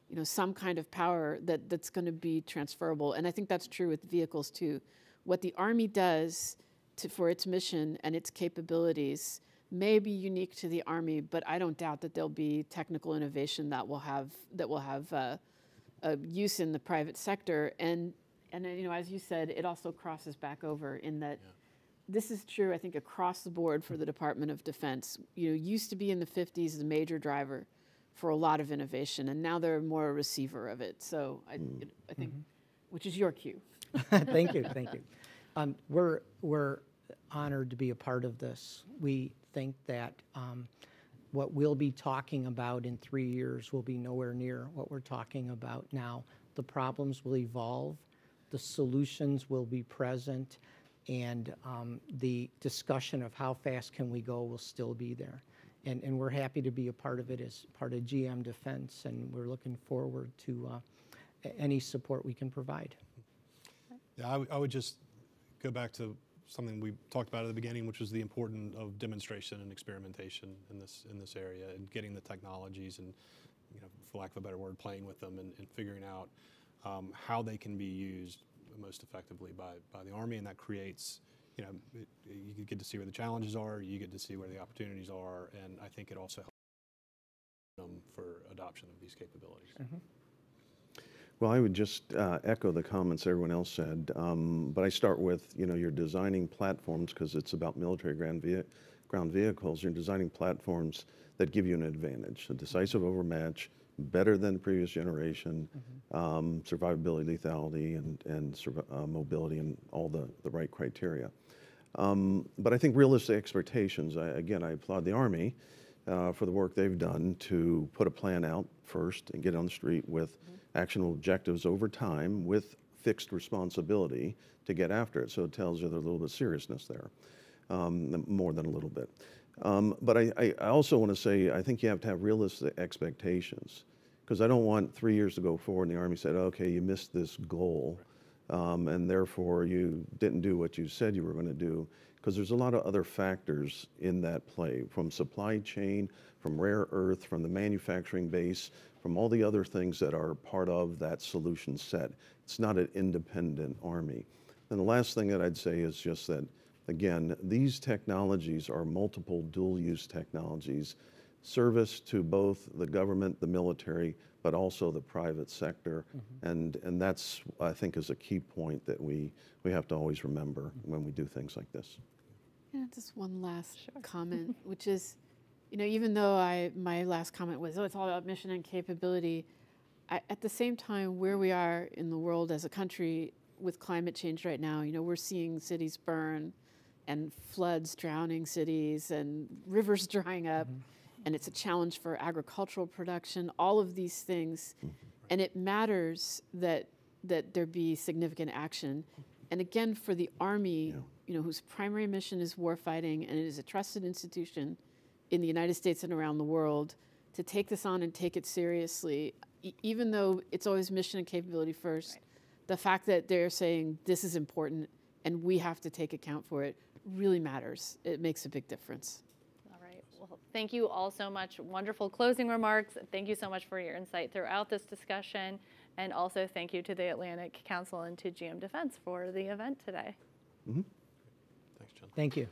you know, some kind of power that, that's going to be transferable. And I think that's true with vehicles too. What the Army does to, for its mission and its capabilities may be unique to the Army, but I don't doubt that there'll be technical innovation that will have that will have uh, use in the private sector. And and uh, you know, as you said, it also crosses back over in that this is true, I think, across the board for the Department of Defense. You know, used to be in the 50s the major driver for a lot of innovation, and now they're more a receiver of it. So I, I think, which is your cue. thank you, thank you. Um, we're we're honored to be a part of this. We think that um, what we'll be talking about in three years will be nowhere near what we're talking about now. The problems will evolve, the solutions will be present, and um, the discussion of how fast can we go will still be there. And, and we're happy to be a part of it as part of GM Defense, and we're looking forward to uh, any support we can provide. Yeah, I, would- just go back to something we talked about at the beginning, which was the importance of demonstration and experimentation in this in this area and getting the technologies and, you know, for lack of a better word, playing with them and, and figuring out um, how they can be used most effectively by, by the Army, and that creates, you know, it, you get to see where the challenges are, you get to see where the opportunities are, and I think it also helps them for adoption of these capabilities. Well, I would just uh, echo the comments everyone else said, um, but I start with, you know, you're designing platforms because it's about military ground, vehi- ground vehicles. You're designing platforms that give you an advantage, a decisive overmatch, better than the previous generation, um, survivability, lethality, and, and uh, mobility, and all the, the right criteria. Um, but I think realistic expectations, I, again, I applaud the Army uh, for the work they've done to put a plan out first and get on the street with actionable objectives over time with fixed responsibility to get after it. So it tells you there's a little bit of seriousness there, um, more than a little bit. Um, but I, I, I also want to say I think you have to have realistic expectations because I don't want three years to go forward and the Army said, okay, you missed this goal. Um, and therefore you didn't do what you said you were going to do. Because there's a lot of other factors in that play from supply chain from rare earth from the manufacturing base from all the other things that are part of that solution set. It's not an independent army. And the last thing that i'd say is just that again these technologies are multiple dual use technologies service to both the government, the military, but also the private sector. Mm-hmm. And, and that's, I think, is a key point that we, we have to always remember mm-hmm. when we do things like this. Yeah, just one last comment, which is, you know, even though I my last comment was, oh, it's all about mission and capability. I, at the same time, where we are in the world as a country with climate change right now, you know, we're seeing cities burn, and floods drowning cities, and rivers drying up, mm-hmm. And it's a challenge for agricultural production. All of these things, mm-hmm. and it matters that that there be significant action. And again, for the Army, you know, whose primary mission is warfighting and it is a trusted institution in the United States and around the world, to take this on and take it seriously, e- even though it's always mission and capability first, the fact that they're saying this is important and we have to take account for it really matters. It makes a big difference. All right. Well, thank you all so much. Wonderful closing remarks. Thank you so much for your insight throughout this discussion. And also thank you to the Atlantic Council and to GM Defense for the event today. Mm-hmm. Thanks, John. Thank you.